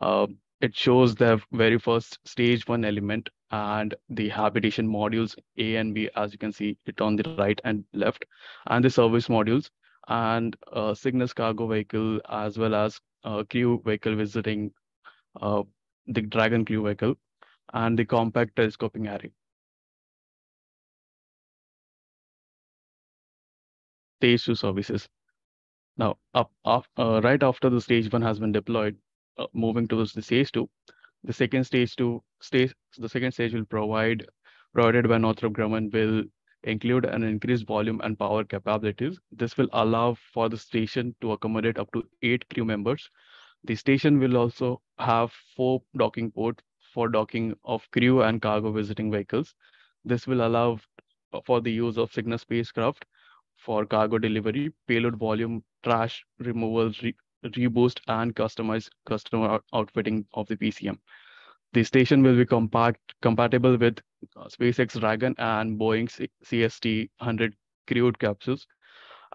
Uh, it shows the very first stage one element and the habitation modules A and B, as you can see it on the right and left, and the service modules and uh, Cygnus cargo vehicle, as well as uh, crew vehicle visiting uh, the Dragon crew vehicle and the compact telescoping array. Stage two services. Now, up, up uh, right after the stage one has been deployed, uh, moving towards the stage two, the second stage two stage the second stage will provide provided by Northrop Grumman will include an increased volume and power capabilities. This will allow for the station to accommodate up to eight crew members. The station will also have four docking ports for docking of crew and cargo visiting vehicles. This will allow for the use of Cygnus spacecraft for cargo delivery, payload volume, trash removal, re reboost, and customized customer outfitting of the PCM. The station will be compact, compatible with uh, SpaceX Dragon and Boeing CST-100 crewed capsules,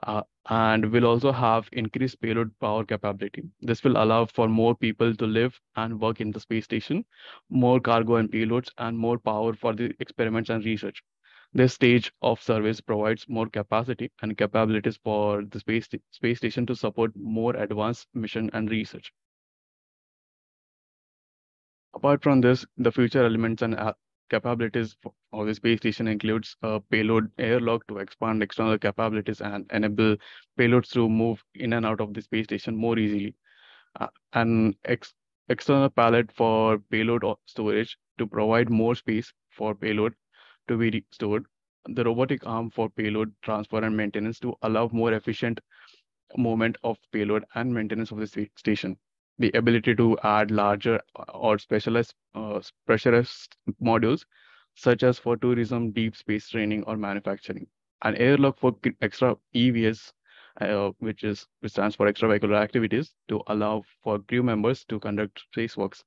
uh, and will also have increased payload power capability. This will allow for more people to live and work in the space station, more cargo and payloads, and more power for the experiments and research. This stage of service provides more capacity and capabilities for the space, space station to support more advanced mission and research. Apart from this, the future elements and uh, capabilities of the space station includes a payload airlock to expand external capabilities and enable payloads to move in and out of the space station more easily. Uh, an ex external pallet for payload storage to provide more space for payload to be stored. The robotic arm for payload transfer and maintenance to allow more efficient movement of payload and maintenance of the station the ability to add larger or specialized uh, pressurized modules, such as for tourism, deep space training, or manufacturing. An airlock for extra EVS, uh, which is which stands for extravehicular activities, to allow for crew members to conduct spacewalks.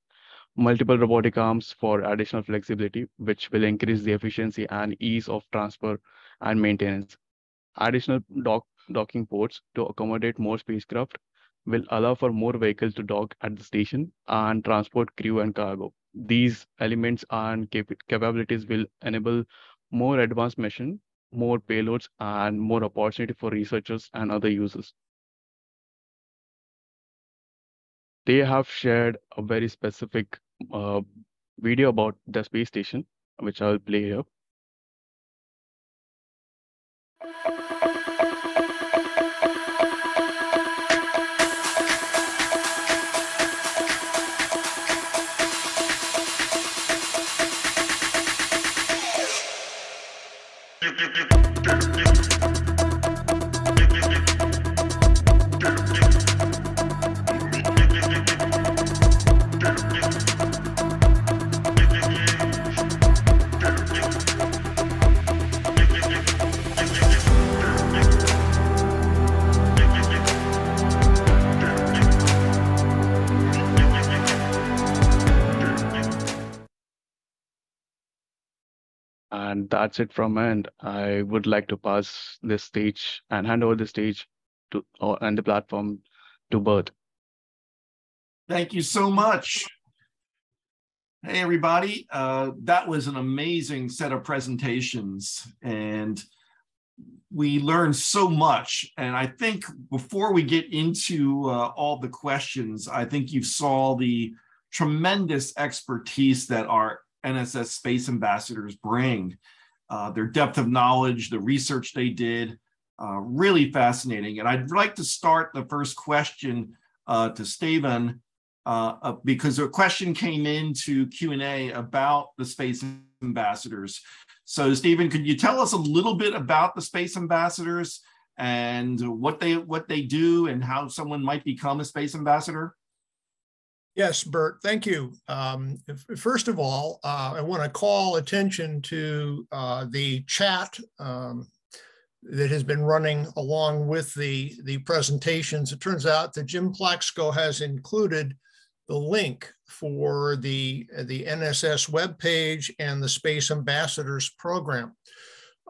Multiple robotic arms for additional flexibility, which will increase the efficiency and ease of transfer and maintenance. Additional dock docking ports to accommodate more spacecraft will allow for more vehicles to dock at the station and transport crew and cargo. These elements and cap capabilities will enable more advanced mission, more payloads, and more opportunity for researchers and other users. They have shared a very specific uh, video about the space station, which I'll play here. That's it from end. I would like to pass this stage and hand over the stage to or, and the platform to Bert.
Thank you so much. Hey, everybody. Uh, that was an amazing set of presentations. And we learned so much. And I think before we get into uh, all the questions, I think you saw the tremendous expertise that our NSS space ambassadors bring. Uh, their depth of knowledge, the research they did, uh, really fascinating. And I'd like to start the first question uh, to Steven. uh, because a question came into Q&A about the space ambassadors. So Stephen, could you tell us a little bit about the space ambassadors and what they what they do and how someone might become a space ambassador?
Yes, Bert, thank you. Um, first of all, uh, I want to call attention to uh, the chat um, that has been running along with the, the presentations. It turns out that Jim Plaxco has included the link for the, the NSS webpage and the Space Ambassadors program.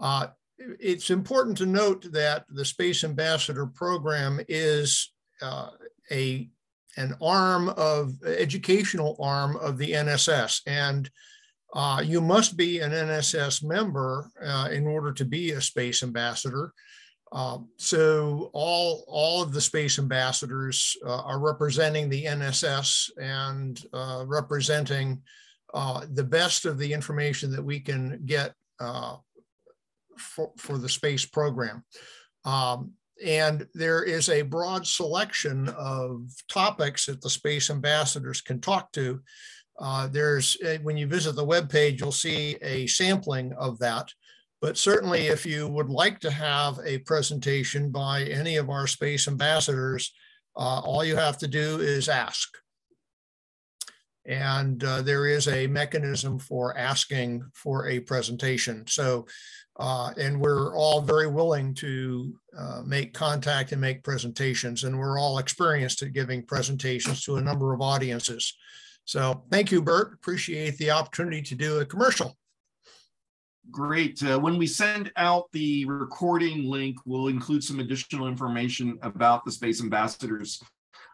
Uh, it's important to note that the Space Ambassador program is uh, a an arm of educational arm of the NSS. And uh, you must be an NSS member uh, in order to be a space ambassador. Uh, so all, all of the space ambassadors uh, are representing the NSS and uh, representing uh, the best of the information that we can get for, for the space program. Um, and there is a broad selection of topics that the space ambassadors can talk to. Uh, there's, eh, when you visit the web page, you'll see a sampling of that. But certainly if you would like to have a presentation by any of our space ambassadors, uh, all you have to do is ask. And uh, there is a mechanism for asking for a presentation. So uh, and we're all very willing to uh, make contact and make presentations. And we're all experienced at giving presentations to a number of audiences. So thank you, Bert. Appreciate the opportunity to do a commercial.
Great. Uh, when we send out the recording link, we'll include some additional information about the Space Ambassadors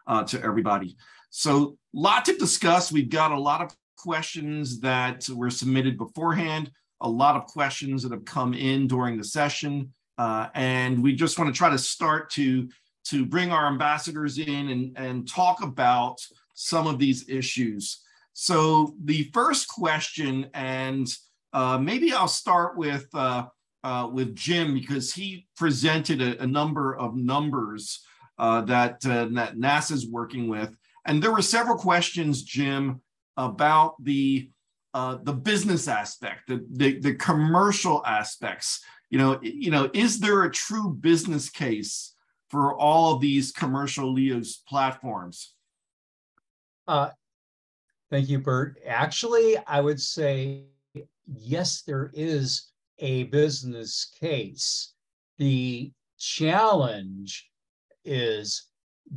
uh, to everybody. So, lot to discuss. We've got a lot of questions that were submitted beforehand a lot of questions that have come in during the session. Uh, and we just want to try to start to, to bring our ambassadors in and, and talk about some of these issues. So the first question, and uh, maybe I'll start with, uh, uh with Jim because he presented a, a number of numbers uh, that, uh, that NASA's working with. And there were several questions, Jim, about the uh, the business aspect, the, the, the commercial aspects. You know, you know, is there a true business case for all of these commercial LEOs platforms?
Uh, thank you, Bert. Actually, I would say yes, there is a business case. The challenge is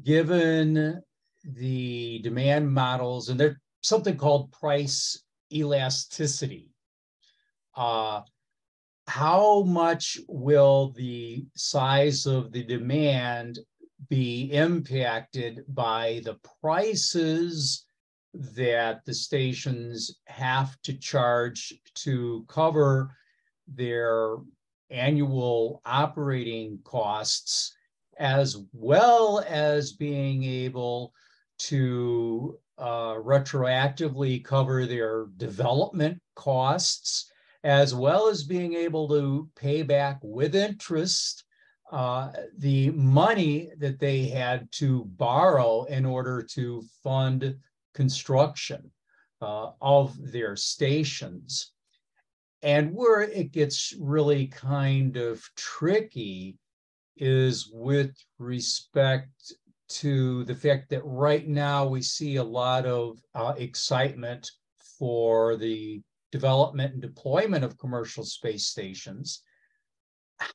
given the demand models, and there's something called price elasticity. Uh, how much will the size of the demand be impacted by the prices that the stations have to charge to cover their annual operating costs, as well as being able to uh, retroactively cover their development costs, as well as being able to pay back with interest uh, the money that they had to borrow in order to fund construction uh, of their stations. And where it gets really kind of tricky is with respect to the fact that right now we see a lot of uh, excitement for the development and deployment of commercial space stations.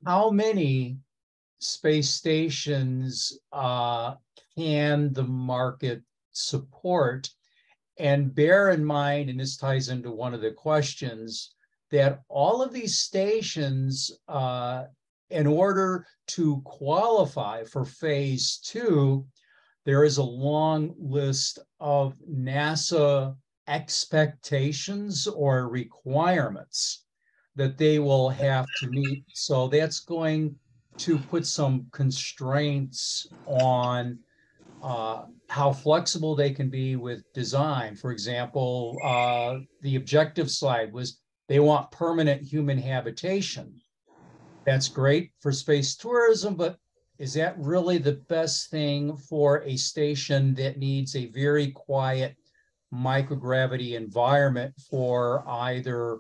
How many space stations uh, can the market support? And bear in mind, and this ties into one of the questions, that all of these stations uh, in order to qualify for phase two, there is a long list of NASA expectations or requirements that they will have to meet. So that's going to put some constraints on uh, how flexible they can be with design. For example, uh, the objective slide was they want permanent human habitation that's great for space tourism, but is that really the best thing for a station that needs a very quiet microgravity environment for either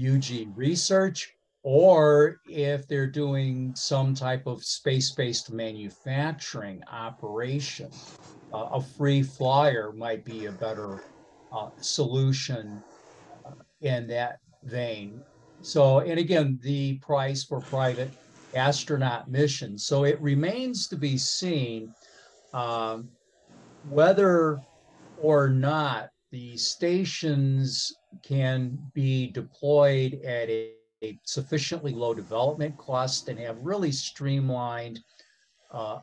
UG research or if they're doing some type of space-based manufacturing operation, uh, a free flyer might be a better uh, solution uh, in that vein. So, and again, the price for private astronaut missions. So it remains to be seen um, whether or not the stations can be deployed at a, a sufficiently low development cost and have really streamlined uh,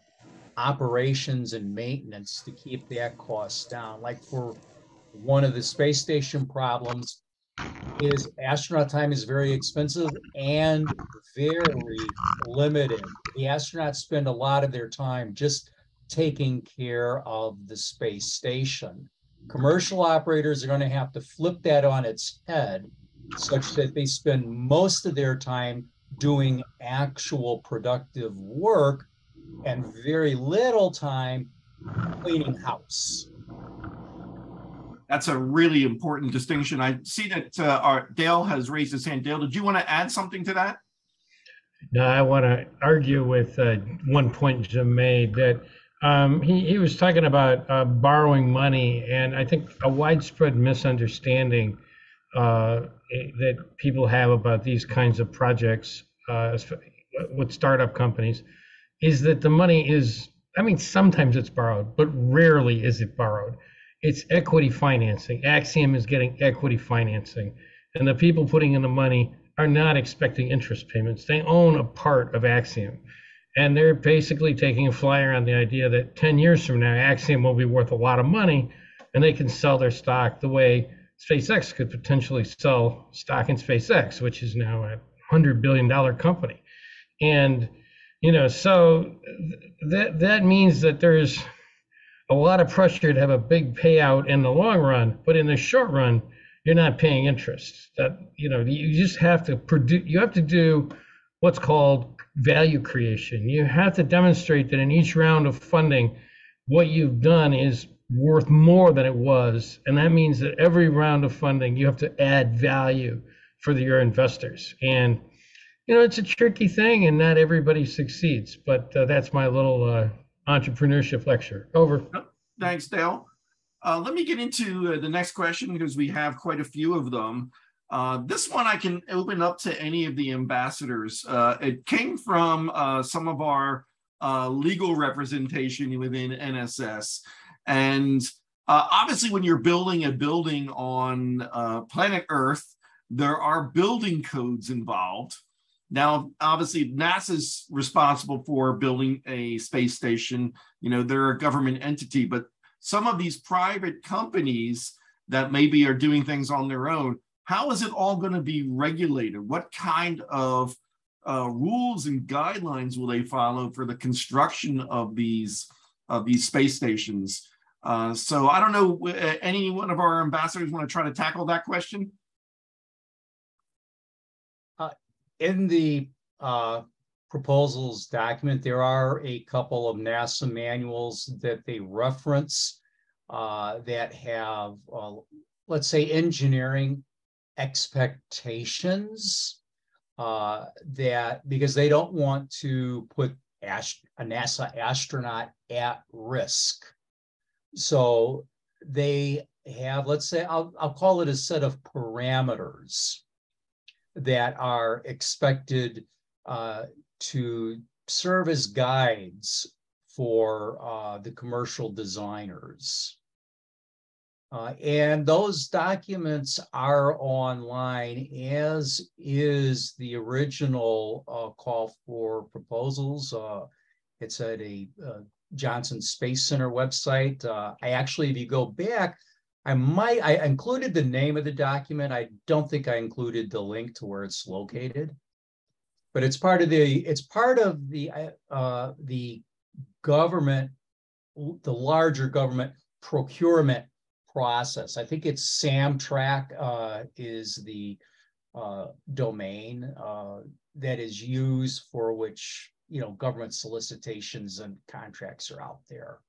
operations and maintenance to keep that cost down. Like for one of the space station problems is astronaut time is very expensive and very limited. The astronauts spend a lot of their time just taking care of the space station. Commercial operators are going to have to flip that on its head such that they spend most of their time doing actual productive work and very little time cleaning house.
That's a really important distinction. I see that uh, our Dale has raised his hand. Dale, did you want to add something to that?
No, I want to argue with uh, one point Jim made that um, he, he was talking about uh, borrowing money, and I think a widespread misunderstanding uh, that people have about these kinds of projects uh, with startup companies is that the money is, I mean, sometimes it's borrowed, but rarely is it borrowed. It's equity financing. Axiom is getting equity financing, and the people putting in the money are not expecting interest payments. They own a part of Axiom. And they're basically taking a flyer on the idea that 10 years from now, Axiom will be worth a lot of money and they can sell their stock the way SpaceX could potentially sell stock in SpaceX, which is now a $100 billion company. And, you know, so that, that means that there's a lot of pressure to have a big payout in the long run, but in the short run, you're not paying interest. That you know, you just have to produce. You have to do what's called value creation. You have to demonstrate that in each round of funding, what you've done is worth more than it was, and that means that every round of funding you have to add value for the, your investors. And you know, it's a tricky thing, and not everybody succeeds. But uh, that's my little uh, entrepreneurship lecture. Over.
Thanks, Dale. Uh, let me get into uh, the next question because we have quite a few of them. Uh, this one I can open up to any of the ambassadors. Uh, it came from uh, some of our uh, legal representation within NSS. And obviously, when you're building a building on planet Earth, there are building codes involved. Now, obviously, NASA's responsible for building a space station. You know, they're a government entity, but some of these private companies that maybe are doing things on their own, how is it all going to be regulated? What kind of uh, rules and guidelines will they follow for the construction of these of these space stations? Uh, so I don't know. Any one of our ambassadors want to try to tackle that question?
In the uh, proposals document, there are a couple of NASA manuals that they reference uh, that have, uh, let's say, engineering expectations uh, that because they don't want to put ast- a NASA astronaut at risk. So they have, let's say, I'll, I'll call it a set of parameters that are expected uh, to serve as guides for uh, the commercial designers. Uh, and those documents are online, as is the original uh, call for proposals. Uh, it's at a uh, Johnson Space Center website. I actually, if you go back, I might, I included the name of the document. I don't think I included the link to where it's located but it's part of the it's part of the uh, the government, the larger government procurement process. I think it's Samtrac uh, is the uh, domain uh, that is used for which you know, government solicitations and contracts are out there.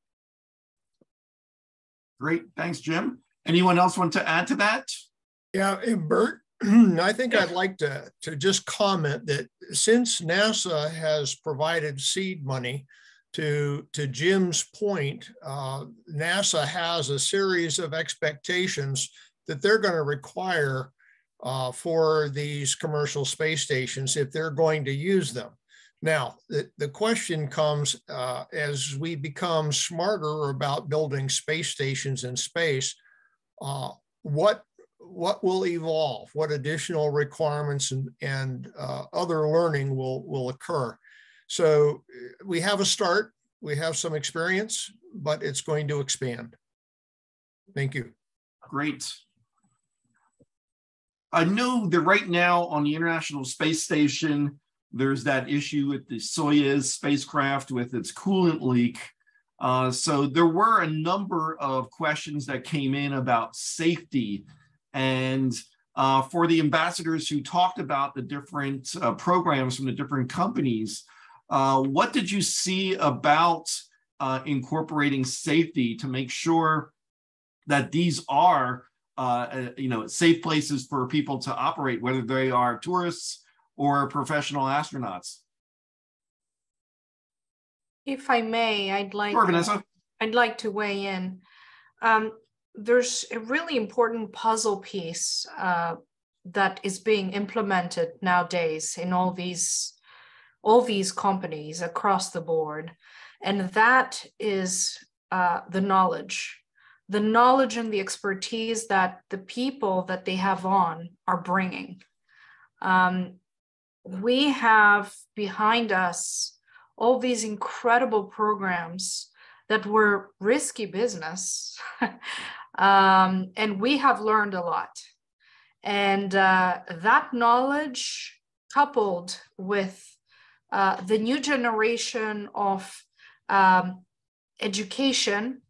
Great, thanks, Jim. Anyone else want to add to that?
Yeah, and Bert, <clears throat> I think I'd like to, to just comment that since NASA has provided seed money, to, to Jim's point, uh, NASA has a series of expectations that they're going to require uh, for these commercial space stations if they're going to use them. Now, the, the question comes uh, as we become smarter about building space stations in space, uh, what what will evolve? What additional requirements and, and uh, other learning will, will occur? So uh, we have a start, we have some experience, but it's going to expand. Thank you.
Great. I know that right now on the International Space Station, there's that issue with the Soyuz spacecraft with its coolant leak. Uh, so there were a number of questions that came in about safety. And uh, for the ambassadors who talked about the different uh, programs from the different companies, uh, what did you see about uh, incorporating safety to make sure that these are, uh, you know, safe places for people to operate, whether they are tourists or professional astronauts?
If I may, I'd like
sure, Vanessa.
I'd like to weigh in. Um, there's a really important puzzle piece uh, that is being implemented nowadays in all these all these companies across the board, and that is uh, the knowledge, the knowledge and the expertise that the people that they have on are bringing. Um, we have behind us all these incredible programs that were risky business. <laughs> um, and we have learned a lot. And uh, that knowledge, coupled with uh, the new generation of um, education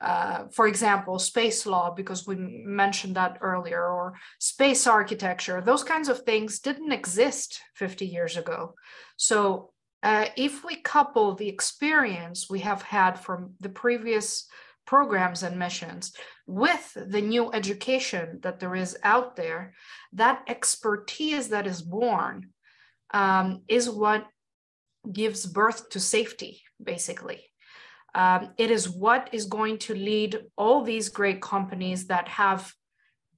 uh, for example, space law, because we mentioned that earlier, or space architecture, those kinds of things didn't exist 50 years ago. So uh, if we couple the experience we have had from the previous programs and missions with the new education that there is out there, that expertise that is born um, is what gives birth to safety, basically. Um, it is what is going to lead all these great companies that have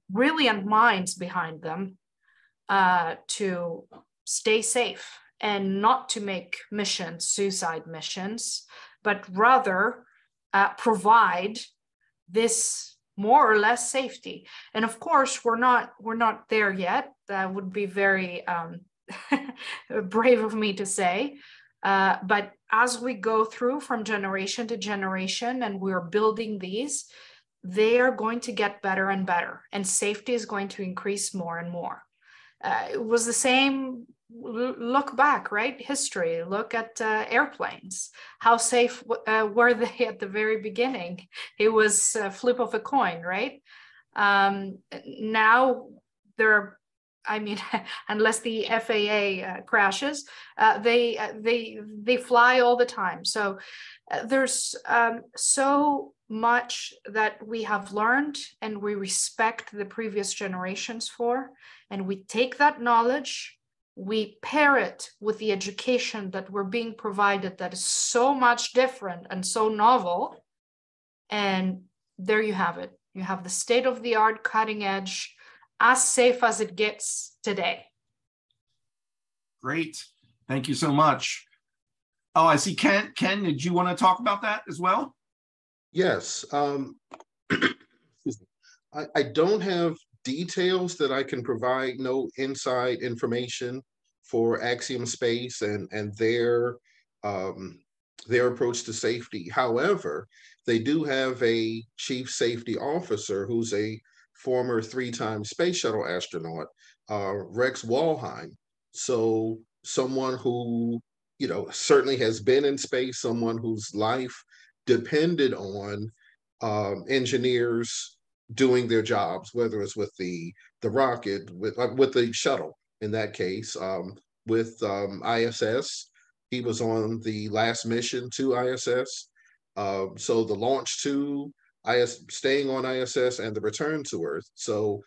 brilliant minds behind them uh, to stay safe and not to make missions suicide missions, but rather uh, provide this more or less safety. And of course, we're not we're not there yet. That would be very um, <laughs> brave of me to say. Uh, but as we go through from generation to generation and we're building these, they are going to get better and better, and safety is going to increase more and more. Uh, it was the same look back, right? History, look at uh, airplanes. How safe uh, were they <laughs> at the very beginning? It was a flip of a coin, right? Um, now they're I mean, <laughs> unless the FAA uh, crashes, uh, they uh, they they fly all the time. So uh, there's um, so much that we have learned, and we respect the previous generations for, and we take that knowledge, we pair it with the education that we're being provided that is so much different and so novel, and there you have it. You have the state of the art, cutting edge as safe as it gets today.
Great. Thank you so much. Oh, I see Ken. Ken, did you want to talk about that as well?
Yes. Um, <clears throat> I, I don't have details that I can provide, no inside information for Axiom Space and, and their um, their approach to safety. However, they do have a chief safety officer who's a former three-time space shuttle astronaut, uh, Rex Walheim. So someone who, you know, certainly has been in space, someone whose life depended on um, engineers doing their jobs, whether it's with the the rocket, with uh, with the shuttle in that case, um, with um, ISS, he was on the last mission to ISS. Um, so the launch to IS, staying on ISS, and the return to Earth. So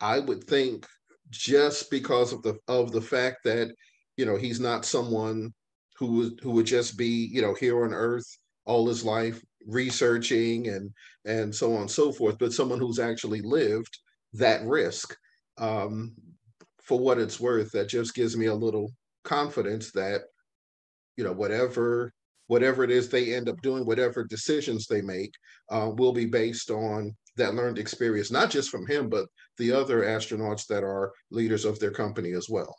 I would think just because of the of the fact that you know he's not someone who who would just be you know here on Earth all his life researching and and so on and so forth, but someone who's actually lived that risk. Um, for what it's worth, that just gives me a little confidence that you know whatever whatever it is they end up doing, whatever decisions they make, uh, will be based on that learned experience, not just from him, but the other astronauts that are leaders of their company as well.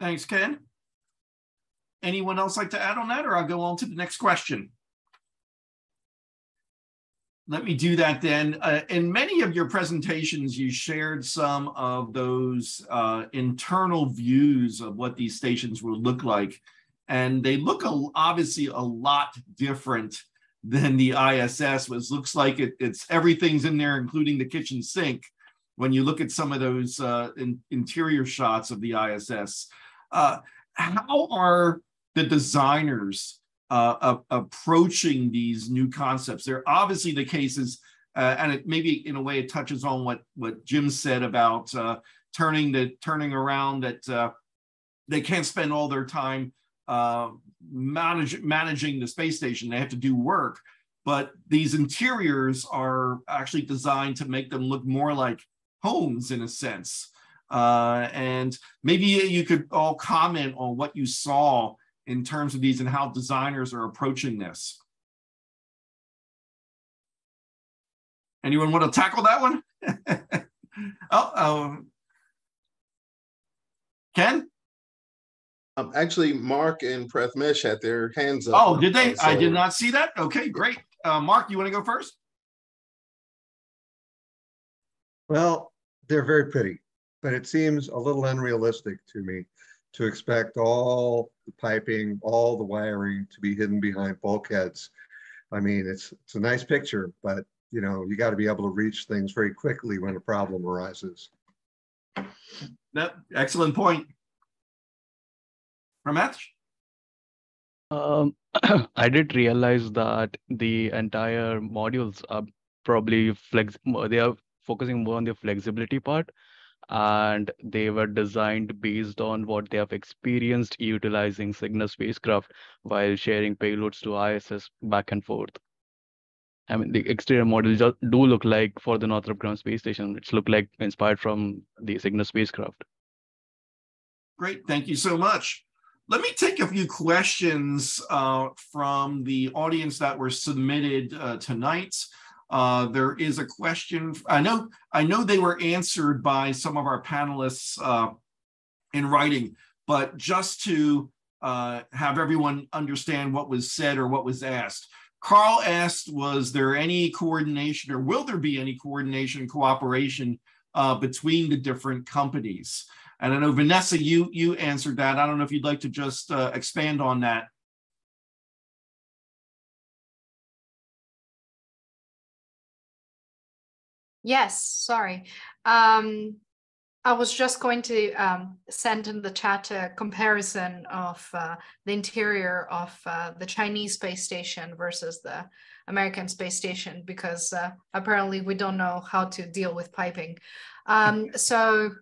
Thanks, Ken. Anyone else like to add on that, or I'll go on to the next question? Let me do that then. Uh, in many of your presentations, you shared some of those uh, internal views of what these stations will look like. And they look a, obviously a lot different than the ISS, which looks like it, it's everything's in there, including the kitchen sink. When you look at some of those uh, in, interior shots of the ISS, uh, how are the designers uh, approaching these new concepts. They're obviously the cases, uh, and it maybe in a way it touches on what what Jim said about uh, turning the turning around that uh, they can't spend all their time uh, manage, managing the space station. They have to do work, but these interiors are actually designed to make them look more like homes in a sense. Uh, and maybe you could all comment on what you saw in terms of these and how designers are approaching this. Anyone want to tackle that one? <laughs> oh, um, Ken?
Um, actually, Mark and Prathmesh had their hands up.
Oh, did they? So... I did not see that. Okay, great. Uh, Mark, you want to go first?
Well, they're very pretty, but it seems a little unrealistic to me to expect all the piping, all the wiring to be hidden behind bulkheads. I mean, it's it's a nice picture, but you know, you got to be able to reach things very quickly when a problem arises.
That excellent point. Prathmesh?
Um, <clears throat> I did realize that the entire modules are probably flex. They are focusing more on the flexibility part and they were designed based on what they have experienced utilizing Cygnus spacecraft while sharing payloads to ISS back and forth. I mean, the exterior models do look like for the Northrop Grumman space station. which look like inspired from the Cygnus spacecraft.
Great, thank you so much. Let me take a few questions uh, from the audience that were submitted uh, tonight. Uh, there is a question. I know. I know they were answered by some of our panelists uh, in writing, but just to uh, have everyone understand what was said or what was asked. Carl asked, was there any coordination or will there be any coordination and cooperation uh, between the different companies? And I know Vanessa, you you answered that. I don't know if you'd like to just uh, expand on that.
Yes, sorry. Um, I was just going to um, send in the chat a comparison of uh, the interior of uh, the Chinese space station versus the American space station because uh, apparently we don't know how to deal with piping. Um, so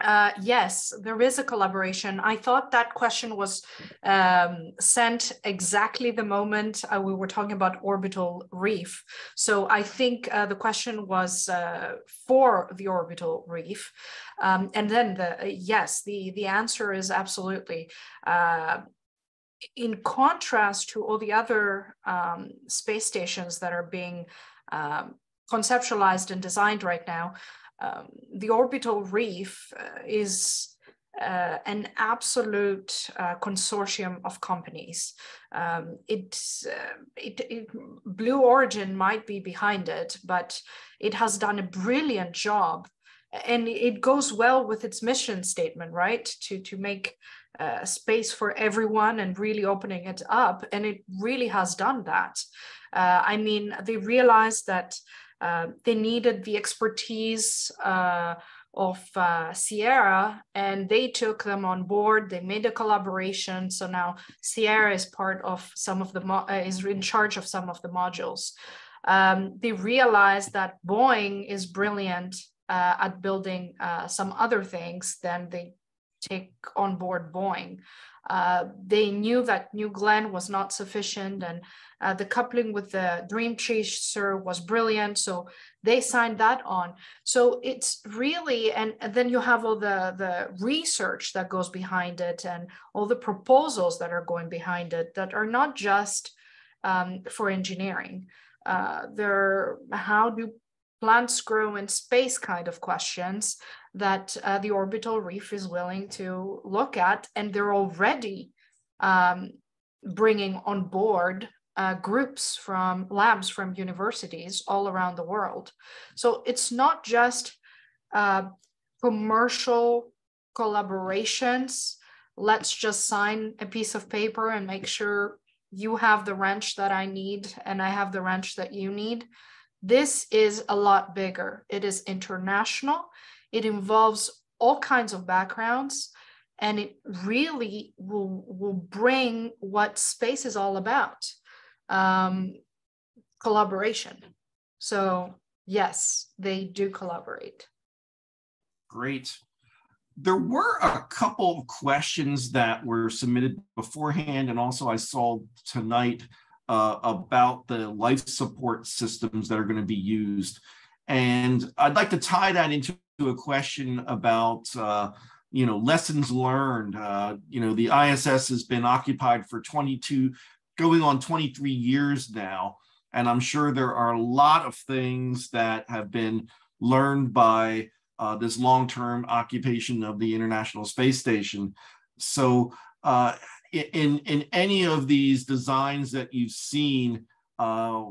uh, yes, there is a collaboration. I thought that question was um, sent exactly the moment uh, we were talking about orbital reef. So I think uh, the question was uh, for the orbital reef. Um, and then the yes, the, the answer is absolutely. Uh, in contrast to all the other um, space stations that are being um, conceptualized and designed right now, um, the orbital reef uh, is uh, an absolute uh, consortium of companies. Um, it, uh, it, it, Blue Origin might be behind it, but it has done a brilliant job, and it goes well with its mission statement, right? To to make uh, space for everyone and really opening it up, and it really has done that. Uh, I mean, they realized that they needed the expertise uh, of uh, Sierra, and they took them on board. They made a collaboration. So now Sierra is part of some of the mo- uh, is in charge of some of the modules. Um, they realized that Boeing is brilliant uh, at building uh, some other things. Then they take on board Boeing. Uh, they knew that New Glenn was not sufficient and uh, the coupling with the Dream Chaser was brilliant. So they signed that on. So it's really, and, and, then you have all the, the research that goes behind it and all the proposals that are going behind it that are not just um, for engineering. Uh, they're how do plants grow in space kind of questions that uh, the orbital reef is willing to look at. And they're already um, bringing on board uh, groups from labs from universities all around the world. So it's not just uh, commercial collaborations. Let's just sign a piece of paper and make sure you have the wrench that I need and I have the wrench that you need. This is a lot bigger. It is international. It involves all kinds of backgrounds and it really will, will bring what space is all about um, collaboration. So, yes, they do collaborate.
Great. There were a couple of questions that were submitted beforehand, and also I saw tonight uh, about the life support systems that are going to be used. And I'd like to tie that into a question about uh, you know lessons learned. Uh, you know, the ISS has been occupied for 22, going on 23 years now, and I'm sure there are a lot of things that have been learned by uh, this long-term occupation of the International Space Station. So, uh, in in any of these designs that you've seen, uh,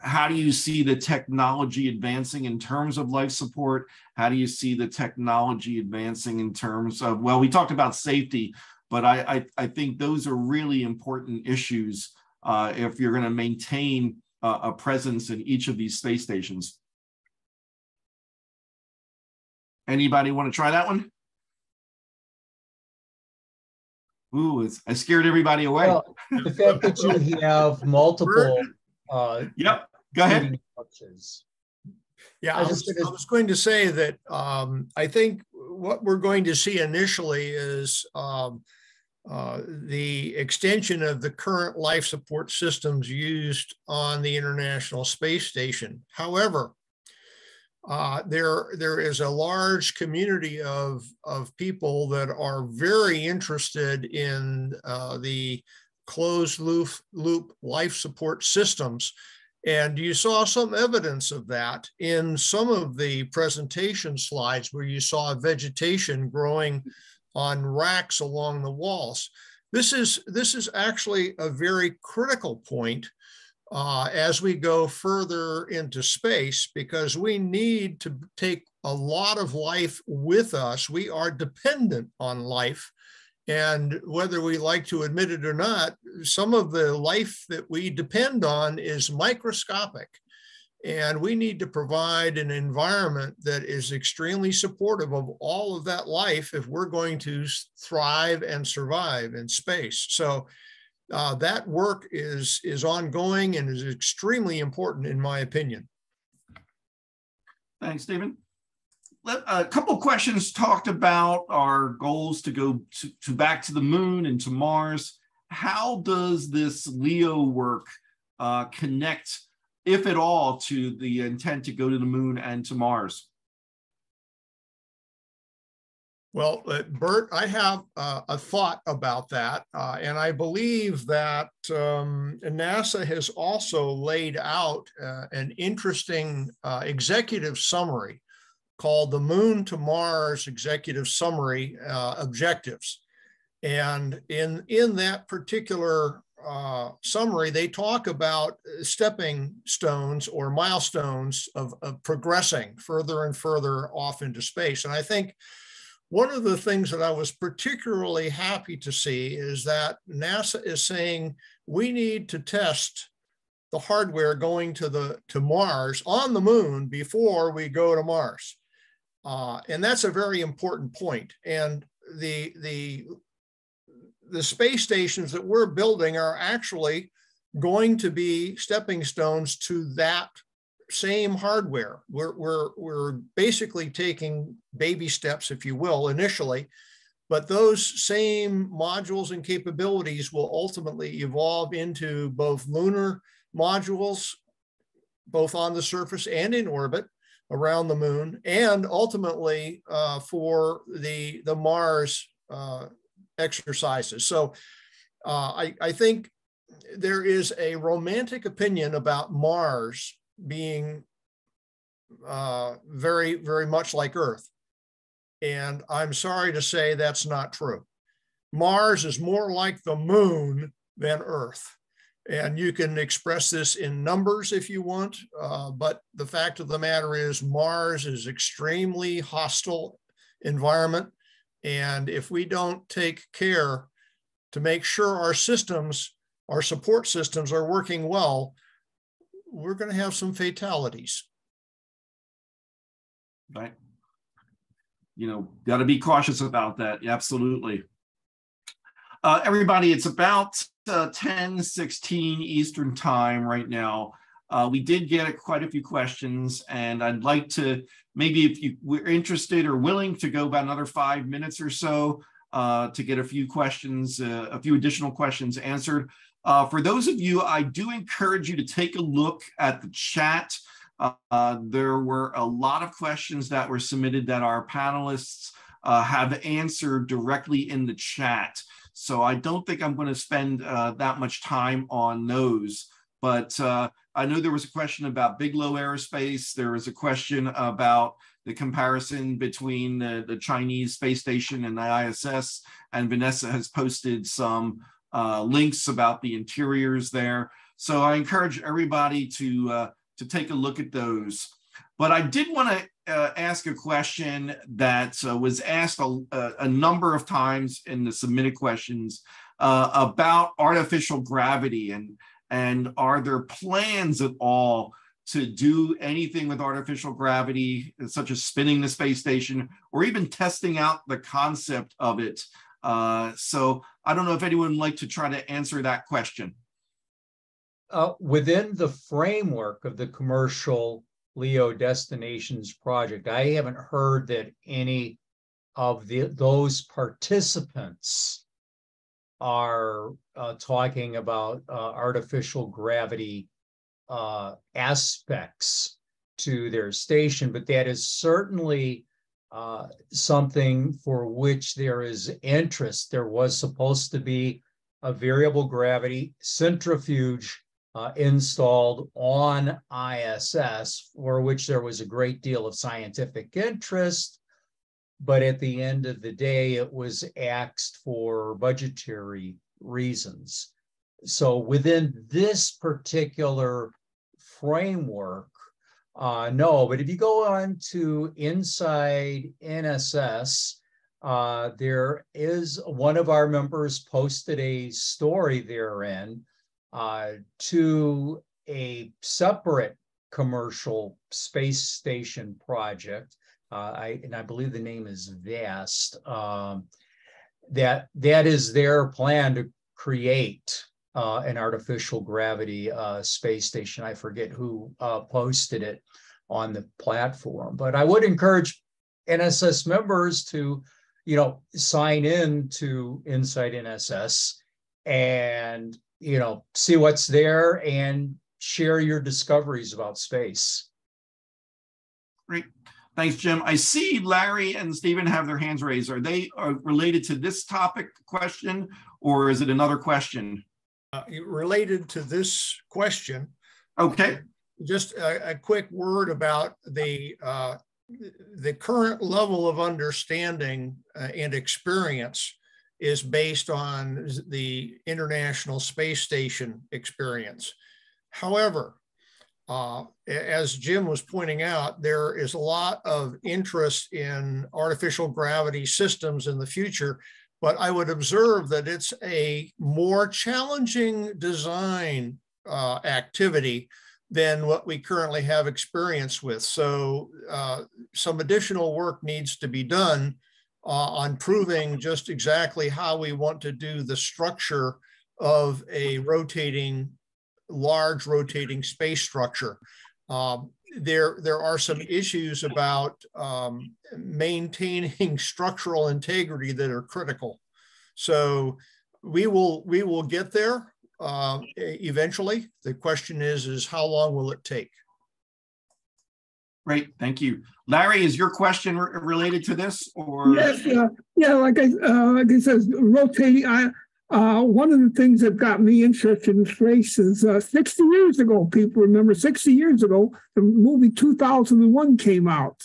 how do you see the technology advancing in terms of life support? How do you see the technology advancing in terms of, well, we talked about safety, but I, I, I think those are really important issues uh, if you're going to maintain uh, a presence in each of these space stations. Anybody want to try that one? Ooh, I scared everybody away. Well,
the fact that you have <laughs> multiple
uh, yep. Go ahead.
Yeah, I was, I was, going to say that um, I think what we're going to see initially is um, uh, the extension of the current life support systems used on the International Space Station. However, uh, there, there is a large community of, of people that are very interested in uh, the closed loop, loop life support systems. And you saw some evidence of that in some of the presentation slides where you saw vegetation growing on racks along the walls. This is, this is actually a very critical point uh, as we go further into space because we need to take a lot of life with us. We are dependent on life and whether we like to admit it or not, some of the life that we depend on is microscopic. And we need to provide an environment that is extremely supportive of all of that life if we're going to thrive and survive in space. So uh, that work is, is ongoing and is extremely important, in my opinion.
Thanks, Stephen a couple questions talked about our goals to go to, to, back to the moon and to Mars. How does this LEO work uh, connect, if at all, to the intent to go to the moon and to Mars?
Well, uh, Bert, I have uh, a thought about that, uh, and I believe that um, NASA has also laid out uh, an interesting uh, executive summary called the Moon to Mars Executive Summary uh, Objectives. And in, in that particular summary, they talk about stepping stones or milestones of, of progressing further and further off into space. And I think one of the things that I was particularly happy to see is that NASA is saying we need to test the hardware going to the to Mars on the moon before we go to Mars. Uh, and that's a very important point. And the, the, the space stations that we're building are actually going to be stepping stones to that same hardware. We're, we're, we're basically taking baby steps, if you will, initially, but those same modules and capabilities will ultimately evolve into both lunar modules, both on the surface and in orbit around the moon, and ultimately uh, for the, the Mars uh, exercises. So uh, I, I think there is a romantic opinion about Mars being uh, very, very much like Earth. And I'm sorry to say that's not true. Mars is more like the moon than Earth. And you can express this in numbers if you want, uh, but the fact of the matter is Mars is extremely hostile environment. And if we don't take care to make sure our systems, our support systems are working well, we're going to have some fatalities.
Right. You know, got to be cautious about that. Absolutely. Uh, everybody, it's about uh, 10 16 Eastern time right now. Uh, we did get quite a few questions, and I'd like to maybe if you were interested or willing to go about another five minutes or so uh, to get a few questions, uh, a few additional questions answered. Uh, for those of you, I do encourage you to take a look at the chat. Uh, there were a lot of questions that were submitted that our panelists uh, have answered directly in the chat. So I don't think I'm going to spend uh, that much time on those. But uh, I know there was a question about Bigelow Aerospace. There was a question about the comparison between the, the Chinese space station and the ISS. And Vanessa has posted some uh, links about the interiors there. So I encourage everybody to, uh, to take a look at those. But I did want to uh, ask a question that uh, was asked a, a, number of times in the submitted questions uh, about artificial gravity and, and are there plans at all to do anything with artificial gravity, such as spinning the space station or even testing out the concept of it uh, so I don't know if anyone would like to try to answer that question.
Uh, within the framework of the commercial LEO destinations project, I haven't heard that any of the those participants are uh, talking about uh, artificial gravity uh, aspects to their station, but that is certainly uh, something for which there is interest. There was supposed to be a variable gravity centrifuge uh, installed on ISS, for which there was a great deal of scientific interest. But at the end of the day, it was axed for budgetary reasons. So within this particular framework, uh, no, but if you go on to inside NSS, uh, there is one of our members posted a story therein uh, to a separate commercial space station project. Uh, I, and I believe the name is VAST. Um, that that is their plan to create uh, an artificial gravity uh, space station. I forget who uh, posted it on the platform, but I would encourage NSS members to, you know, sign in to Inside NSS and you know see what's there and share your discoveries about space.
Great. Thanks, Jim. I see Larry and Stephen have their hands raised. Are they uh, related to this topic question or is it another question?
Uh, related to this question.
Okay.
Just a, a quick word about the uh, the current level of understanding uh, and experience is based on the International Space Station experience. However, uh, as Jim was pointing out, there is a lot of interest in artificial gravity systems in the future but I would observe that it's a more challenging design uh, activity than what we currently have experience with. So uh, some additional work needs to be done uh, on proving just exactly how we want to do the structure of a rotating, large rotating space structure. Um, there, there are some issues about um, maintaining <laughs> structural integrity that are critical. So we will we will get there uh, eventually. The question is is how long will it take?
Great, thank you. Larry, is your question re related to this or?
Yes, uh, yeah, like I, uh, like I said, rotating, I, uh, one of the things that got me interested in space is uh, 60 years ago, people remember 60 years ago, the movie 2001 came out.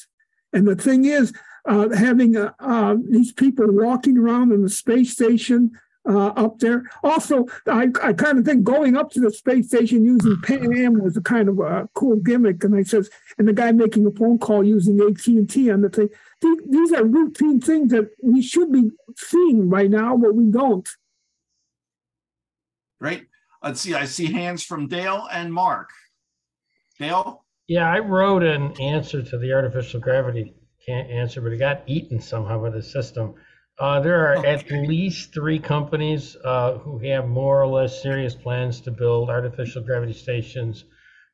And the thing is, uh, having uh, uh, these people walking around in the space station uh, up there. Also, I, I kind of think going up to the space station using Pan Am was a kind of a cool gimmick. And I says, and the guy making a phone call using AT&T on the thing. These are routine things that we should be seeing right now, but we don't.
Great. Let's see. I see hands from Dale and Mark. Dale?
Yeah, I wrote an answer to the artificial gravity can't answer, but it got eaten somehow by the system. Uh, there are at least three companies uh, who have more or less serious plans to build artificial gravity stations.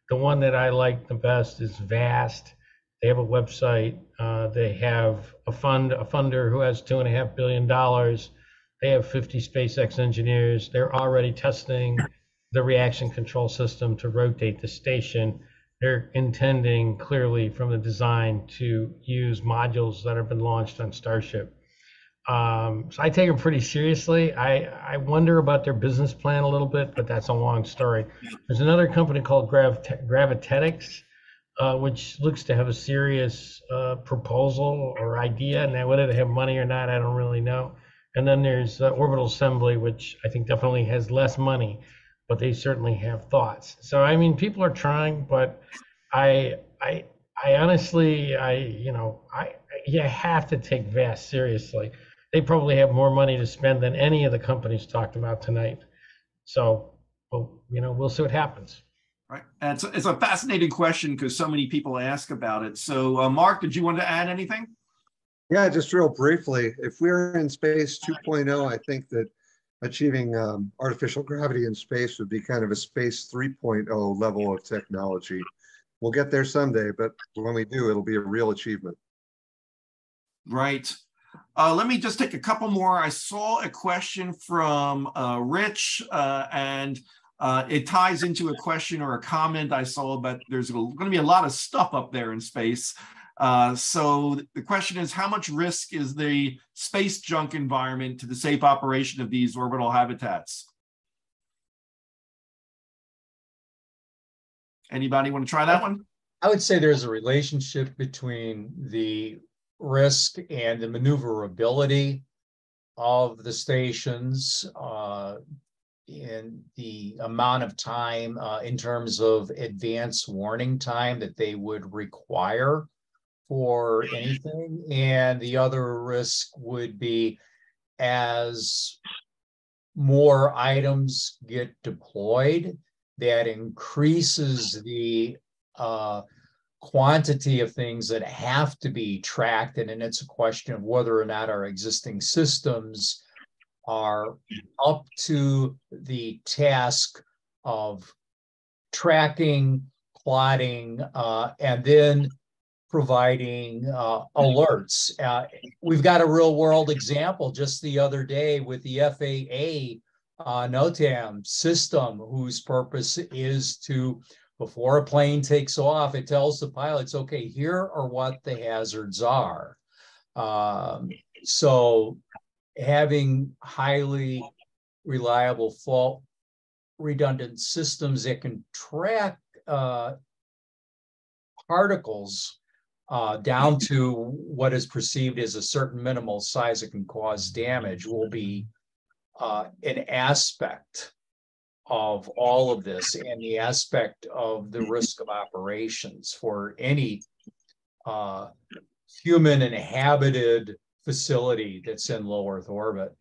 The one that I like the best is Vast. They have a website. Uh, they have a fund, a funder who has two and a half billion dollars. They have 50 SpaceX engineers. They're already testing the reaction control system to rotate the station. They're intending clearly from the design to use modules that have been launched on Starship. Um, so I take them pretty seriously. I, I wonder about their business plan a little bit, but that's a long story. There's another company called Grav- Gravitics, uh, which looks to have a serious uh, proposal or idea. And now, whether they have money or not, I don't really know. And then there's uh, Orbital Assembly, which I think definitely has less money, but they certainly have thoughts. So I mean, people are trying, but I I I honestly I you know I you have to take Vast seriously. They probably have more money to spend than any of the companies talked about tonight. So, well, you know, we'll see what happens.
Right. And it's, it's a fascinating question because so many people ask about it. So, uh, Mark, did you want to add anything?
Yeah, just real briefly. If we're in space 2.0, I think that achieving um, artificial gravity in space would be kind of a space 3.0 level of technology. We'll get there someday, but when we do, it'll be a real achievement.
Right. Uh, let me just take a couple more. I saw a question from uh, Rich, uh, and uh, it ties into a question or a comment I saw, but there's going to be a lot of stuff up there in space. Uh, so the question is, how much risk is the space junk environment to the safe operation of these orbital habitats? Anybody want to try that one?
I would say there's a relationship between the risk and the maneuverability of the stations uh, and the amount of time uh, in terms of advance warning time that they would require for anything. And the other risk would be as more items get deployed, that increases the uh, quantity of things that have to be tracked. And then it's a question of whether or not our existing systems are up to the task of tracking, plotting, uh, and then providing uh, alerts. Uh, we've got a real world example just the other day with the FAA uh, NOTAM system, whose purpose is to before a plane takes off, it tells the pilots, okay, here are what the hazards are. Um, so having highly reliable fault redundant systems that can track uh, particles uh, down to what is perceived as a certain minimal size that can cause damage will be uh, an aspect of all of this and the aspect of the risk of operations for any uh, human inhabited facility that's in low Earth orbit.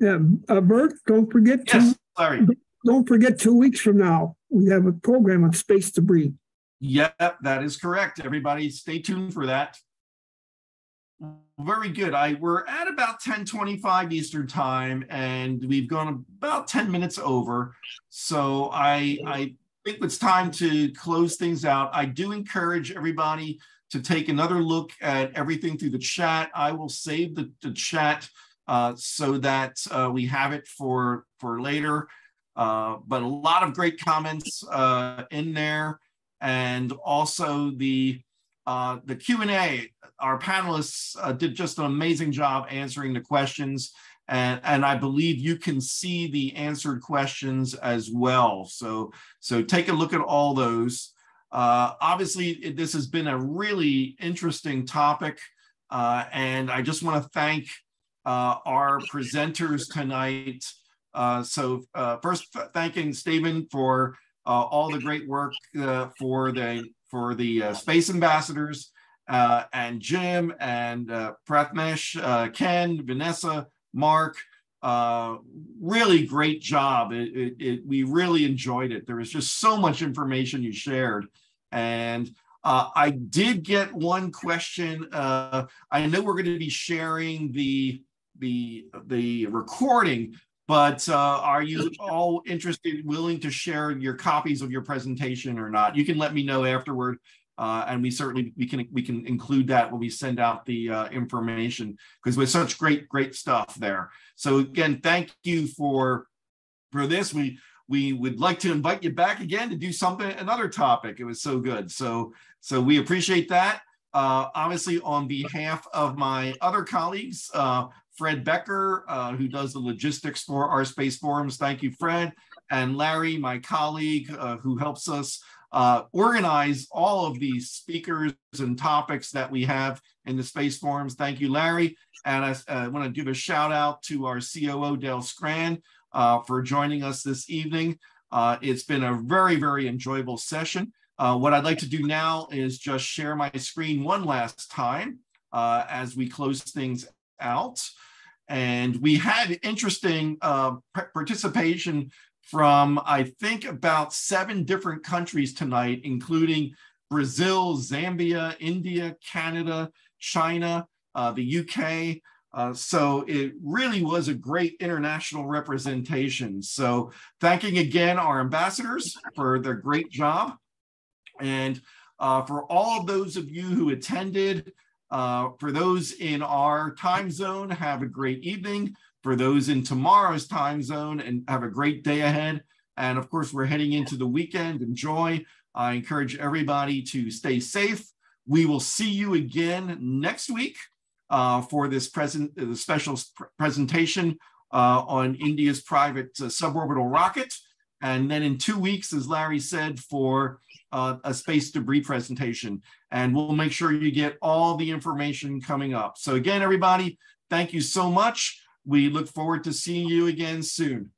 Yeah, uh, Bert, don't forget
yes,
to,
sorry.
Don't forget two weeks from now, we have a program on space debris.
Yep, that is correct. Everybody stay tuned for that. Very good. I we're at about 1025 Eastern time and we've gone about 10 minutes over. So I I think it's time to close things out. I do encourage everybody to take another look at everything through the chat. I will save the, the chat uh, so that uh, we have it for for later. Uh, but a lot of great comments uh, in there, and also the uh, the Q and A. Our panelists uh, did just an amazing job answering the questions, and and I believe you can see the answered questions as well. So so take a look at all those. Uh, obviously, it, this has been a really interesting topic, uh, and I just want to thank uh, our presenters tonight. Uh, so first, thanking Stephen for Uh, all the great work uh, for the for the uh, space ambassadors, and Jim and Prathmesh, Ken, Vanessa, Mark. really great job. It, it, it, we really enjoyed it. There was just so much information you shared. And uh, I did get one question. Uh, I know we're going to be sharing the the the recording, but uh, are you <laughs> all interested, willing to share your copies of your presentation or not? You can let me know afterward, uh, and we certainly we can we can include that when we send out the uh, information because with such great great stuff there. So again, thank you for for this. We we would like to invite you back again to do something another topic it was so good so so we appreciate that uh, obviously on behalf of my other colleagues uh, fred becker uh, who does the logistics for our space forums thank you fred and larry my colleague uh, who helps us uh, organize all of these speakers and topics that we have in the space forums thank you larry and I, I want to give a shout out to our coo Dale Skran uh, for joining us this evening. Uh, it's been a very, very enjoyable session. Uh, what I'd like to do now is just share my screen one last time uh, as we close things out. And we had interesting uh, participation from, I think, about seven different countries tonight, including Brazil, Zambia, India, Canada, China, uh, the UK, uh, so it really was a great international representation. So thanking again our ambassadors for their great job. And uh, for all of those of you who attended, uh, for those in our time zone, have a great evening. For those in tomorrow's time zone, and have a great day ahead. And of course, we're heading into the weekend. Enjoy. I encourage everybody to stay safe. We will see you again next week uh, for this present uh, the special presentation uh, on India's private uh, suborbital rocket. And then in two weeks, as Larry said, for uh, a space debris presentation. And we'll make sure you get all the information coming up. So again, everybody, thank you so much. We look forward to seeing you again soon.